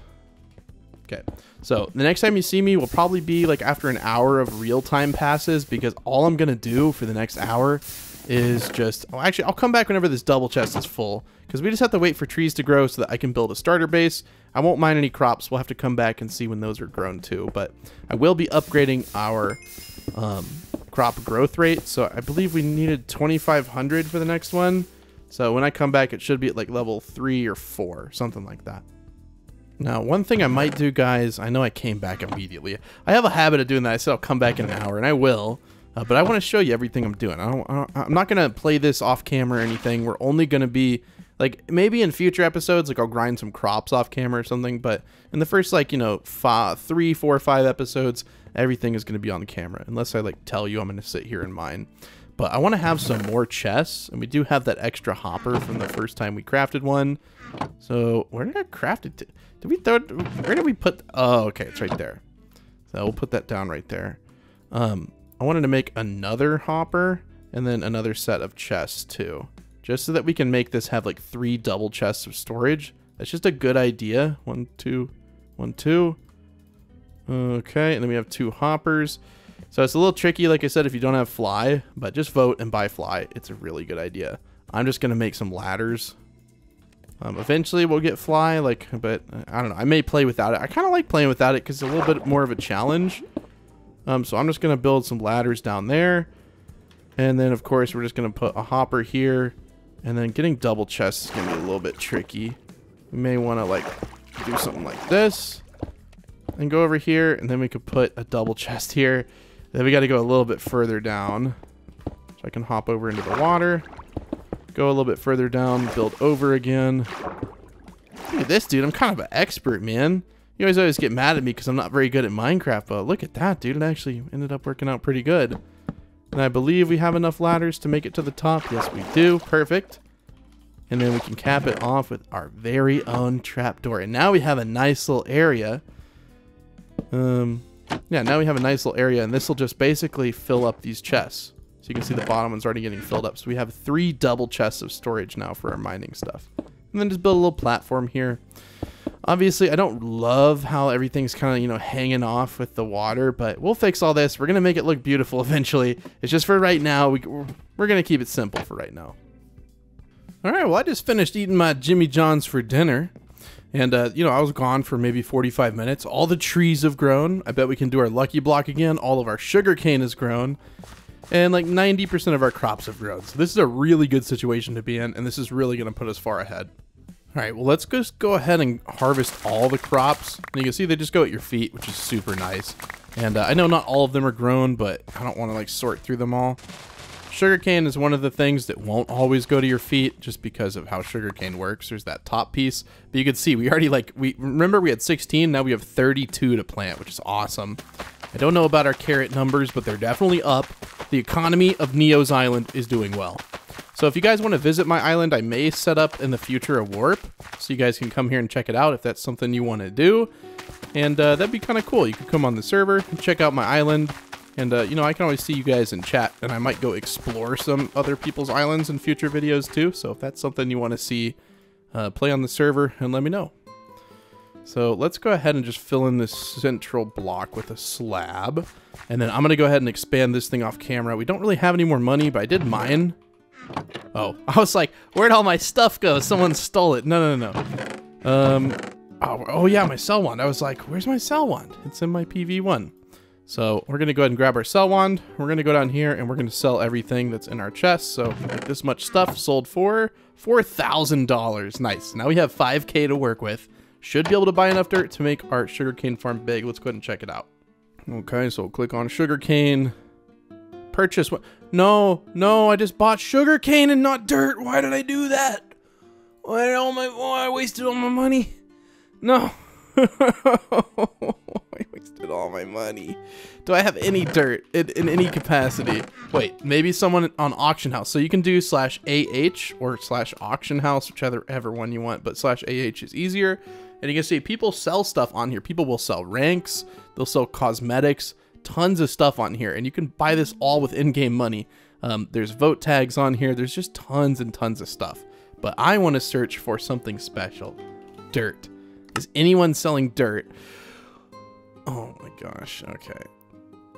Okay, so the next time you see me will probably be like after an hour of real time passes because all I'm gonna do for the next hour is just, oh, actually, I'll come back whenever this double chest is full because we just have to wait for trees to grow so that I can build a starter base. I won't mine any crops. We'll have to come back and see when those are grown too, but I will be upgrading our um, crop growth rate. So I believe we needed 2,500 for the next one. So when I come back, it should be at like level three or four, something like that. Now, one thing I might do, guys, I know I came back immediately. I have a habit of doing that. I said I'll come back in an hour, and I will. Uh, but I want to show you everything I'm doing. I don't, I am not going to play this off camera or anything. We're only going to be, like, maybe in future episodes, like, I'll grind some crops off camera or something. But in the first, like, you know, five, three, four, five episodes, everything is going to be on camera unless I like tell you I'm going to sit here and mine. But I want to have some more chests, and we do have that extra hopper from the first time we crafted one. So where did I craft it? Did we throw it? Where did we put? Oh, okay, it's right there. So we'll put that down right there. Um, I wanted to make another hopper and then another set of chests too, just so that we can make this have like three double chests of storage. That's just a good idea. One, two, one, two. Okay, and then we have two hoppers. So it's a little tricky, like I said, if you don't have fly, but just vote and buy fly. It's a really good idea. I'm just going to make some ladders. Um, eventually we'll get fly, like, but uh, I don't know. I may play without it. I kind of like playing without it because it's a little bit more of a challenge. Um, so I'm just going to build some ladders down there. And then, of course, we're just going to put a hopper here. And then getting double chests is going to be a little bit tricky. We may want to, like, do something like this and go over here, and then we could put a double chest here. Then we got to go a little bit further down. So I can hop over into the water, go a little bit further down, build over again. Look at this, dude. I'm kind of an expert, man. You guys always get mad at me because I'm not very good at Minecraft, but look at that, dude. It actually ended up working out pretty good. And I believe we have enough ladders to make it to the top. Yes, we do. Perfect. And then we can cap it off with our very own trapdoor. And now we have a nice little area um, yeah, now we have a nice little area, and this will just basically fill up these chests. So you can see the bottom one's already getting filled up. So we have three double chests of storage now for our mining stuff. And then just build a little platform here. Obviously, I don't love how everything's kind of, you know, hanging off with the water, but we'll fix all this. We're going to make it look beautiful eventually. It's just for right now. We, we're going to keep it simple for right now. All right, well, I just finished eating my Jimmy John's for dinner. And, uh, you know, I was gone for maybe 45 minutes. All the trees have grown. I bet we can do our lucky block again. All of our sugar cane has grown. And like 90% of our crops have grown. So this is a really good situation to be in. And this is really going to put us far ahead. All right, well, let's just go ahead and harvest all the crops. And you can see they just go at your feet, which is super nice. And uh, I know not all of them are grown, but I don't want to like sort through them all. Sugarcane is one of the things that won't always go to your feet just because of how sugarcane works. There's that top piece. But you can see we already like, we remember we had 16, now we have 32 to plant, which is awesome. I don't know about our carrot numbers, but they're definitely up. The economy of Neo's Island is doing well. So if you guys want to visit my island, I may set up in the future a warp, so you guys can come here and check it out if that's something you want to do. And uh, that'd be kind of cool. You could come on the server and check out my island. And, uh, you know, I can always see you guys in chat, and I might go explore some other people's islands in future videos too. So if that's something you want to see, uh, play on the server and let me know. So let's go ahead and just fill in this central block with a slab. And then I'm going to go ahead and expand this thing off camera. We don't really have any more money, but I did mine. Oh, I was like, where'd all my stuff go? Someone stole it. No, no, no. Um, oh, oh yeah, my sell wand. I was like, where's my sell wand? It's in my PV1. So we're going to go ahead and grab our sell wand. We're going to go down here and we're going to sell everything that's in our chest. So this much stuff sold for $4,000. Nice. Now we have 5K to work with. Should be able to buy enough dirt to make our sugarcane farm big. Let's go ahead and check it out. Okay, so click on sugarcane. Purchase what? No, no, I just bought sugarcane and not dirt. Why did I do that? Why did all my, why I wasted all my money? No. I wasted all my money. Do I have any dirt in, in any capacity? Wait, maybe someone on auction house. So you can do slash AH or slash auction house, whichever ever one you want, but slash AH is easier. And you can see people sell stuff on here. People will sell ranks, they'll sell cosmetics, tons of stuff on here. And you can buy this all with in-game money. Um, there's vote tags on here. There's just tons and tons of stuff. But I want to search for something special. Dirt. Is anyone selling dirt? Oh my gosh. Okay.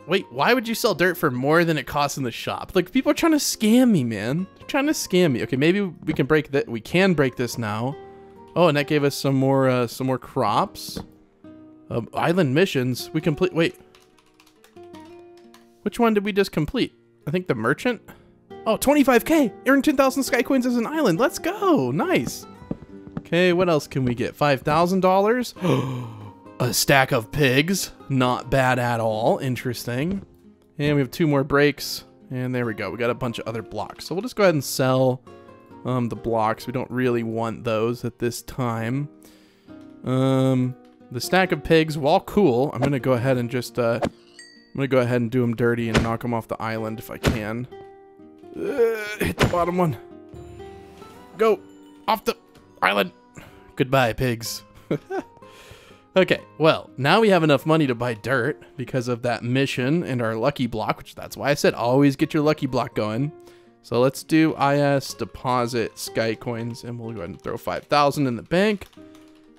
Wait, why would you sell dirt for more than it costs in the shop? Like people are trying to scam me, man. They're trying to scam me. Okay, maybe we can break that. We can break this now. Oh, and that gave us some more uh, some more crops. Uh, island missions. We complete. Wait. Which one did we just complete? I think the merchant. Oh, 25k. Earn 10,000 sky coins as an island. Let's go. Nice. Okay, what else can we get? $5,000? a stack of pigs. Not bad at all. Interesting. And we have two more breaks. And there we go. We got a bunch of other blocks. So we'll just go ahead and sell um, the blocks. We don't really want those at this time. Um, the stack of pigs, while cool, I'm going to go ahead and just... Uh, I'm to go ahead and do them dirty and knock them off the island if I can. Uh, hit the bottom one. Go. Off the island. Goodbye, pigs. okay, well, now we have enough money to buy dirt because of that mission and our lucky block, which that's why I said always get your lucky block going. So let's do IS deposit sky coins and we'll go ahead and throw 5,000 in the bank.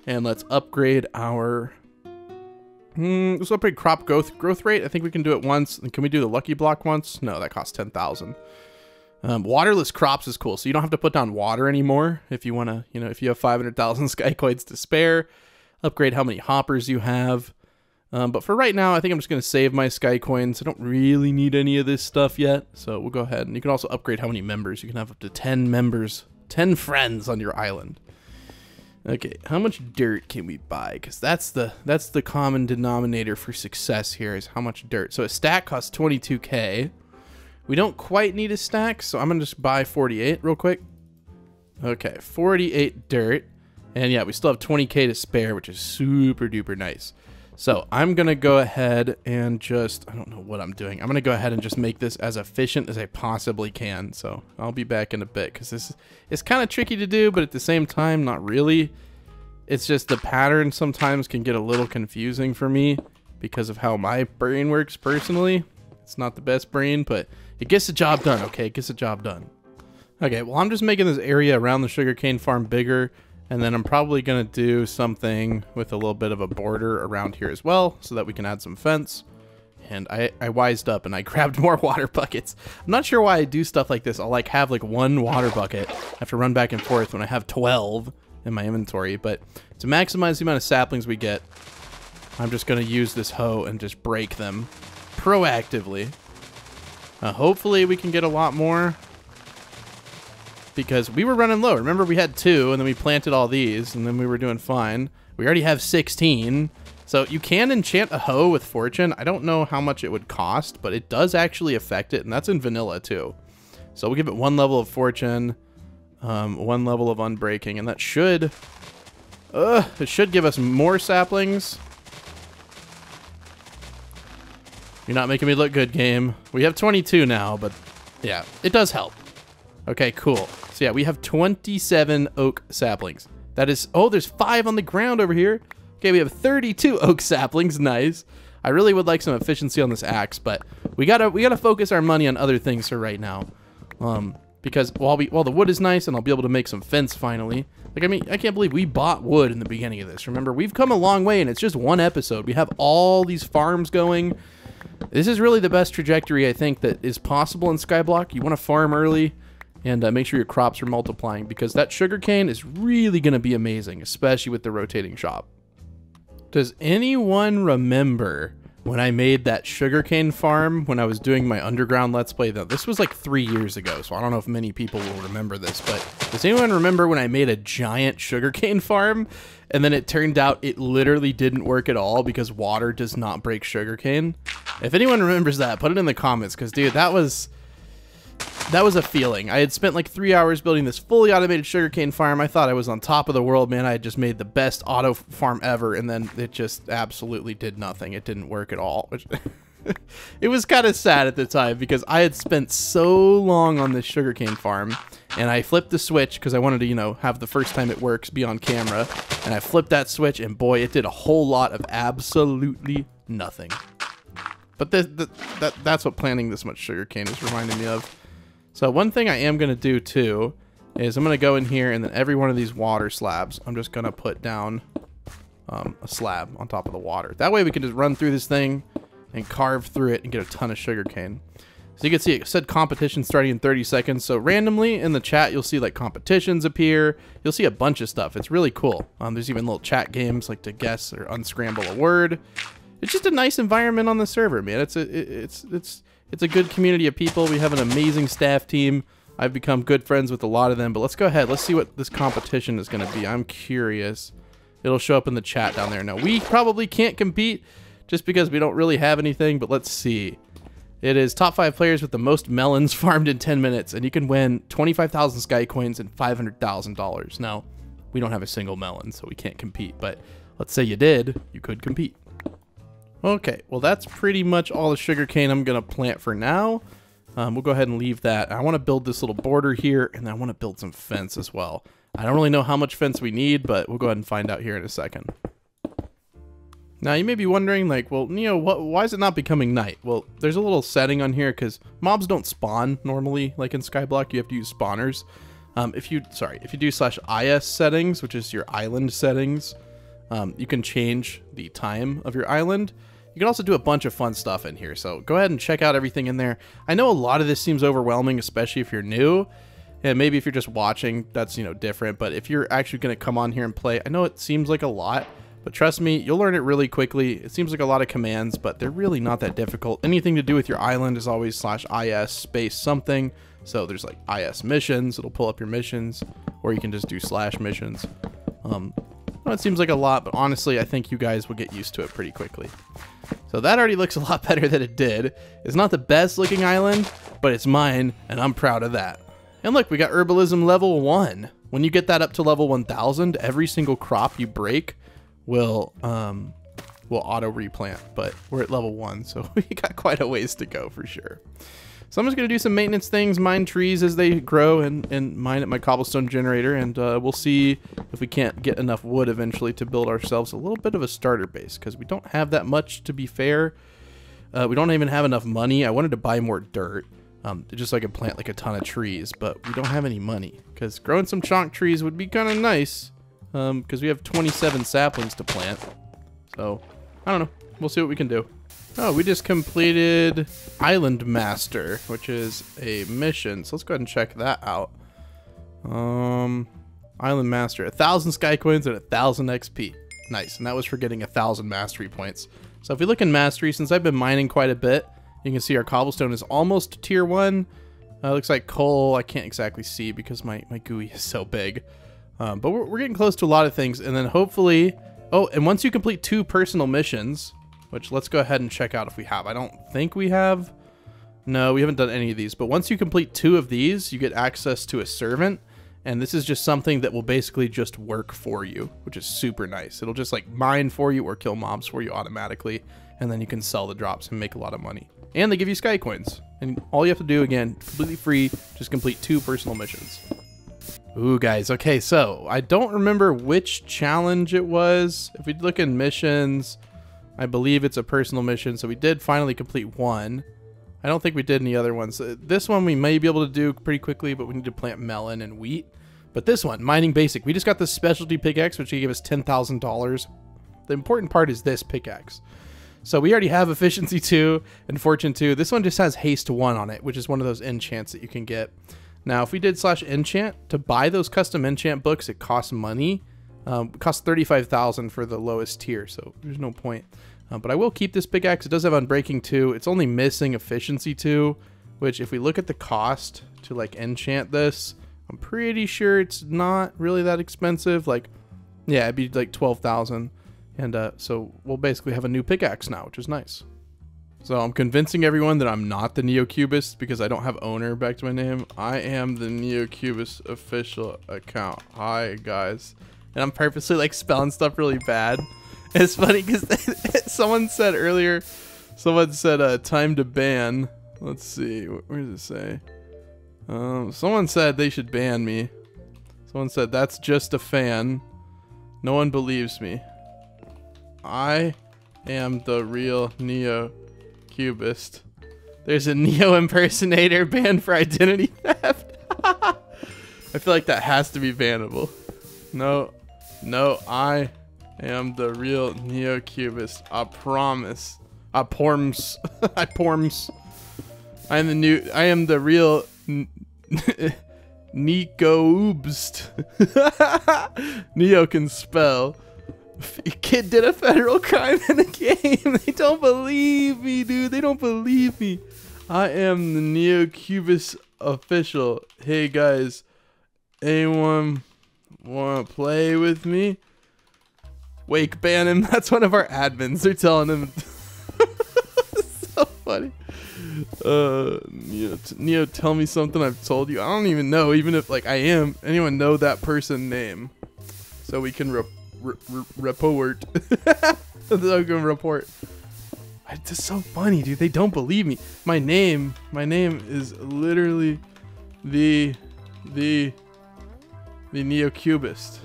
And let's upgrade our Hmm, let's upgrade crop growth growth rate. I think we can do it once. And can we do the lucky block once? No, that costs 10,000. Um, waterless crops is cool, so you don't have to put down water anymore if you want to, you know, if you have 500,000 sky coins to spare, upgrade how many hoppers you have. Um, but for right now, I think I'm just going to save my sky coins. I don't really need any of this stuff yet, so we'll go ahead. And you can also upgrade how many members. You can have up to 10 members, 10 friends on your island. Okay, how much dirt can we buy? Because that's the that's the common denominator for success here is how much dirt. So a stack costs 22k. We don't quite need a stack, so I'm gonna just buy 48 real quick. Okay, 48 dirt. And yeah, we still have 20k to spare, which is super duper nice. So I'm going to go ahead and just, I don't know what I'm doing. I'm going to go ahead and just make this as efficient as I possibly can. So I'll be back in a bit because this is kind of tricky to do, but at the same time, not really. It's just the pattern sometimes can get a little confusing for me because of how my brain works personally. It's not the best brain, but it gets the job done, okay? It gets the job done. Okay, well, I'm just making this area around the sugarcane farm bigger, and then I'm probably going to do something with a little bit of a border around here as well, so that we can add some fence. And I, I wised up and I grabbed more water buckets. I'm not sure why I do stuff like this. I'll like have like one water bucket. I have to run back and forth when I have 12 in my inventory. But to maximize the amount of saplings we get, I'm just going to use this hoe and just break them proactively. Uh, hopefully we can get a lot more. Because we were running low. Remember, we had two, and then we planted all these, and then we were doing fine. We already have 16. So you can enchant a hoe with fortune. I don't know how much it would cost, but it does actually affect it, and that's in vanilla too. So we'll give it one level of fortune, um, one level of unbreaking, and that should, uh, it should give us more saplings. You're not making me look good, game. We have 22 now, but yeah, it does help. Okay, cool. So yeah, we have 27 oak saplings. That is, oh, there's five on the ground over here. Okay, we have 32 oak saplings. Nice. I really would like some efficiency on this axe, but we gotta we gotta focus our money on other things for right now. Um, because while we while the wood is nice and I'll be able to make some fence finally. Like I mean, I can't believe we bought wood in the beginning of this. Remember, we've come a long way and it's just one episode. We have all these farms going. This is really the best trajectory I think that is possible in Skyblock. You want to farm early and uh, make sure your crops are multiplying because that sugarcane is really going to be amazing, especially with the rotating shop. Does anyone remember when I made that sugarcane farm when I was doing my underground let's play? Though this was like three years ago, so I don't know if many people will remember this, but does anyone remember when I made a giant sugarcane farm and then it turned out it literally didn't work at all because water does not break sugarcane? If anyone remembers that, put it in the comments because dude, that was that was a feeling. I had spent like three hours building this fully automated sugarcane farm. I thought I was on top of the world, man. I had just made the best auto farm ever, and then it just absolutely did nothing. It didn't work at all. it was kind of sad at the time because I had spent so long on this sugarcane farm, and I flipped the switch because I wanted to, you know, have the first time it works be on camera, and I flipped that switch, and boy, it did a whole lot of absolutely nothing. But this, that, that, that's what planting this much sugarcane is reminding me of. So one thing I am going to do too is I'm going to go in here and then every one of these water slabs, I'm just going to put down um, a slab on top of the water. That way we can just run through this thing and carve through it and get a ton of sugarcane. So you can see it said competition starting in 30 seconds. So randomly in the chat, you'll see like competitions appear. You'll see a bunch of stuff. It's really cool. Um, there's even little chat games like to guess or unscramble a word. It's just a nice environment on the server, man. It's a, it, it's, it's, it's a good community of people. We have an amazing staff team. I've become good friends with a lot of them, but let's go ahead. Let's see what this competition is going to be. I'm curious. It'll show up in the chat down there. Now, we probably can't compete just because we don't really have anything, but let's see. It is top five players with the most melons farmed in 10 minutes, and you can win 25,000 Sky Coins and $500,000. Now, we don't have a single melon, so we can't compete, but let's say you did, you could compete. Okay, well that's pretty much all the sugarcane I'm going to plant for now. Um, we'll go ahead and leave that. I want to build this little border here, and I want to build some fence as well. I don't really know how much fence we need, but we'll go ahead and find out here in a second. Now, you may be wondering, like, well, Neo, what, why is it not becoming night? Well, there's a little setting on here because mobs don't spawn normally, like in Skyblock. You have to use spawners. Um, if you, sorry, if you do slash IS settings, which is your island settings, um, you can change the time of your island. You can also do a bunch of fun stuff in here, so go ahead and check out everything in there. I know a lot of this seems overwhelming, especially if you're new, and maybe if you're just watching, that's, you know, different, but if you're actually going to come on here and play, I know it seems like a lot, but trust me, you'll learn it really quickly. It seems like a lot of commands, but they're really not that difficult. Anything to do with your island is always slash is space something, so there's like is missions, it'll pull up your missions, or you can just do slash missions. Um, well, it seems like a lot, but honestly, I think you guys will get used to it pretty quickly. So that already looks a lot better than it did. It's not the best looking island, but it's mine, and I'm proud of that. And look, we got herbalism level 1. When you get that up to level 1000, every single crop you break will um, will auto replant, but we're at level 1, so we got quite a ways to go for sure. So I'm just going to do some maintenance things, mine trees as they grow, and, and mine at my cobblestone generator, and uh, we'll see if we can't get enough wood eventually to build ourselves a little bit of a starter base, because we don't have that much, to be fair. Uh, we don't even have enough money. I wanted to buy more dirt, um, just so I could plant like a ton of trees, but we don't have any money, because growing some chonk trees would be kind of nice, because um, we have 27 saplings to plant. So, I don't know. We'll see what we can do. Oh, we just completed Island Master, which is a mission. So let's go ahead and check that out. Um, Island Master, a thousand sky coins and a thousand XP. Nice, and that was for getting a thousand mastery points. So if we look in mastery, since I've been mining quite a bit, you can see our cobblestone is almost tier one. Uh, looks like coal. I can't exactly see because my, my GUI is so big. Um, but we're, we're getting close to a lot of things. And then hopefully... Oh, and once you complete two personal missions, which let's go ahead and check out if we have. I don't think we have. No, we haven't done any of these. But once you complete two of these, you get access to a servant. And this is just something that will basically just work for you, which is super nice. It'll just like mine for you or kill mobs for you automatically. And then you can sell the drops and make a lot of money. And they give you sky coins. And all you have to do, again, completely free, just complete two personal missions. Ooh, guys. Okay, so I don't remember which challenge it was. If we look in missions, I believe it's a personal mission. So we did finally complete one. I don't think we did any other ones. Uh, this one we may be able to do pretty quickly, but we need to plant melon and wheat. But this one, mining basic, we just got the specialty pickaxe, which gave us $10,000. The important part is this pickaxe. So we already have efficiency 2 and fortune 2. This one just has haste 1 on it, which is one of those enchants that you can get. Now, if we did slash enchant, to buy those custom enchant books, it costs money. Um, it costs 35000 for the lowest tier, so there's no point. Uh, but I will keep this pickaxe. It does have Unbreaking 2. It's only missing Efficiency 2, which if we look at the cost to like enchant this, I'm pretty sure it's not really that expensive. Like, yeah, it'd be like 12,000. And uh, so we'll basically have a new pickaxe now, which is nice. So I'm convincing everyone that I'm not the Neocubest because I don't have owner back to my name. I am the Neocubest official account. Hi, guys. And I'm purposely like spelling stuff really bad. It's funny because someone said earlier, someone said uh, time to ban. Let's see, where does it say? Um, someone said they should ban me. Someone said that's just a fan. No one believes me. I am the real Neo Cubist. There's a Neo impersonator banned for identity theft. I feel like that has to be bannable. No, no, I am the real NeoCubest. I promise. I porms. I porms. I am the new. I am the real. Nico Oobst. Neo can spell. Kid did a federal crime in the game. They don't believe me, dude. They don't believe me. I am the NeoCubest official. Hey guys, anyone want to play with me? Wake ban him. That's one of our admins. They're telling him. so funny. Uh, Neo, Neo, tell me something I've told you. I don't even know, even if like I am. Anyone know that person name? So we can re re re report. so we can report. It's just so funny, dude. They don't believe me. My name, my name is literally the the the NeoCubest.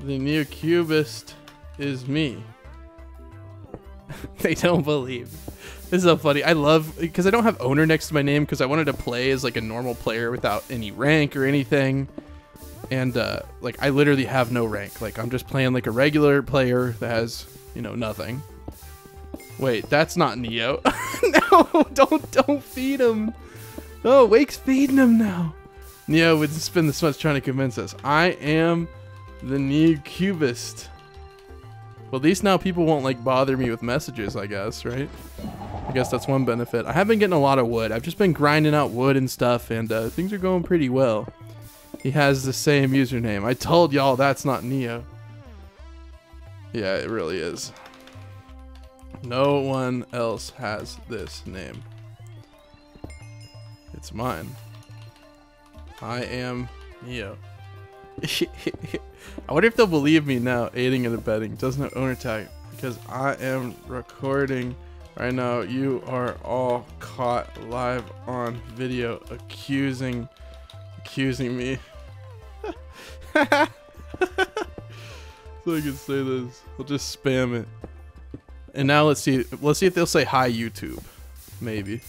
The NeoCubest is me. they don't believe. This is so funny. I love because I don't have owner next to my name because I wanted to play as like a normal player without any rank or anything. And uh, like I literally have no rank. Like I'm just playing like a regular player that has you know nothing. Wait, that's not Neo. no, don't don't feed him. Oh, Wake's feeding him now. Neo would spend this much trying to convince us. I am the new cubist. Well, at least now people won't like bother me with messages, I guess, right? I guess that's one benefit. I have been getting a lot of wood. I've just been grinding out wood and stuff, and uh, things are going pretty well. He has the same username. I told y'all that's not Neo. Yeah, it really is. No one else has this name. It's mine. I am Neo. I wonder if they'll believe me now, aiding and abetting. Doesn't have owner tag. Because I am recording right now. You are all caught live on video accusing accusing me. so I can say this. I'll just spam it. And now let's see let's see if they'll say hi YouTube. Maybe.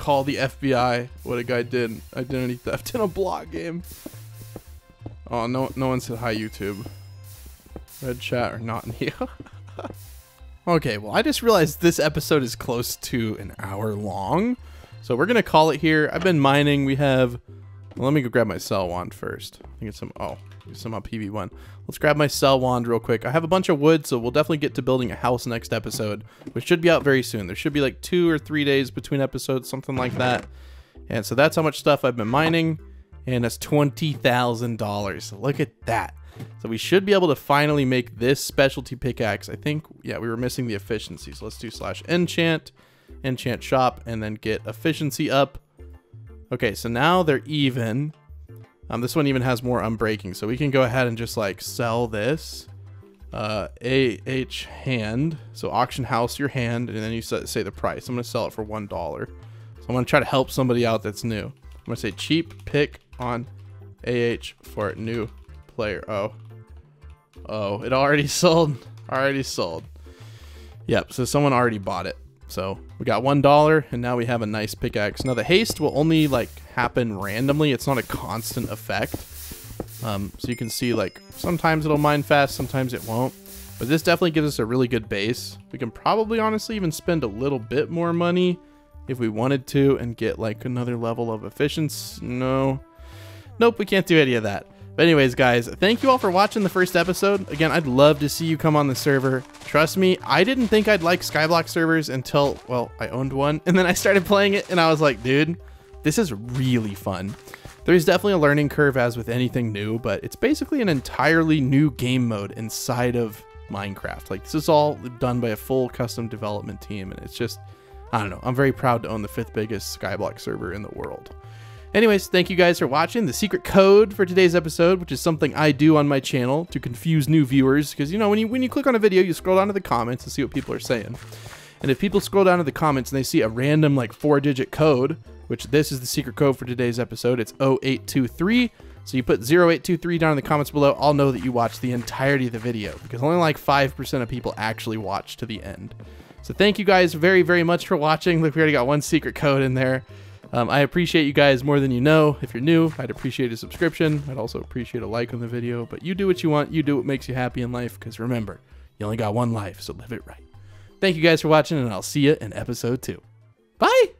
Call the FBI what a guy did identity theft in a block game. Oh, no, no one said hi, YouTube. Red chat or not Neo. okay, well, I just realized this episode is close to an hour long. So we're to call it here. I've been mining. We have... Well, let me go grab my sell wand first. I think it's some... Oh, some on PV1. Let's grab my sell wand real quick. I have a bunch of wood, so we'll definitely get to building a house next episode, which should be out very soon. There should be like two or three days between episodes, something like that. And so that's how much stuff I've been mining. And that's $20,000. Look at that. So we should be able to finally make this specialty pickaxe. I think, yeah, we were missing the efficiency. So let's do slash enchant, enchant shop, and then get efficiency up. Okay, so now they're even. Um, this one even has more unbreaking. So we can go ahead and just like sell this. Uh, AH hand. So auction house your hand, and then you say the price. I'm to sell it for $1. So I'm to try to help somebody out that's new. I'm to say cheap pick on AH for new player. Oh. Oh, it already sold. Already sold. Yep, so someone already bought it. So we got one dollar and now we have a nice pickaxe. Now the haste will only like happen randomly. It's not a constant effect. Um, so you can see like sometimes it'll mine fast, sometimes it won't. But this definitely gives us a really good base. We can probably honestly even spend a little bit more money if we wanted to and get like another level of efficiency. No. Nope, we can't do any of that. But anyways, guys, thank you all for watching the first episode. Again, I'd love to see you come on the server. Trust me, I didn't think I'd like Skyblock servers until, well, I owned one. And then I started playing it and I was like, dude, this is really fun. There's definitely a learning curve as with anything new, but it's basically an entirely new game mode inside of Minecraft. Like, this is all done by a full custom development team, and it's just, I don't know, I'm very proud to own the fifth biggest Skyblock server in the world. Anyways, thank you guys for watching. The secret code for today's episode, which is something I do on my channel to confuse new viewers, because you know when you when you click on a video, you scroll down to the comments to see what people are saying. And if people scroll down to the comments and they see a random like four-digit code, which this is the secret code for today's episode, it's 0823. So you put 0823 down in the comments below, I'll know that you watched the entirety of the video because only like 5% of people actually watch to the end. So thank you guys very, very much for watching. Look, we already got one secret code in there. Um, I appreciate you guys more than you know. If you're new, I'd appreciate a subscription. I'd also appreciate a like on the video. But you do what you want. You do what makes you happy in life. Because remember, you only got one life, so live it right. Thank you guys for watching, and I'll see you in episode two. Bye!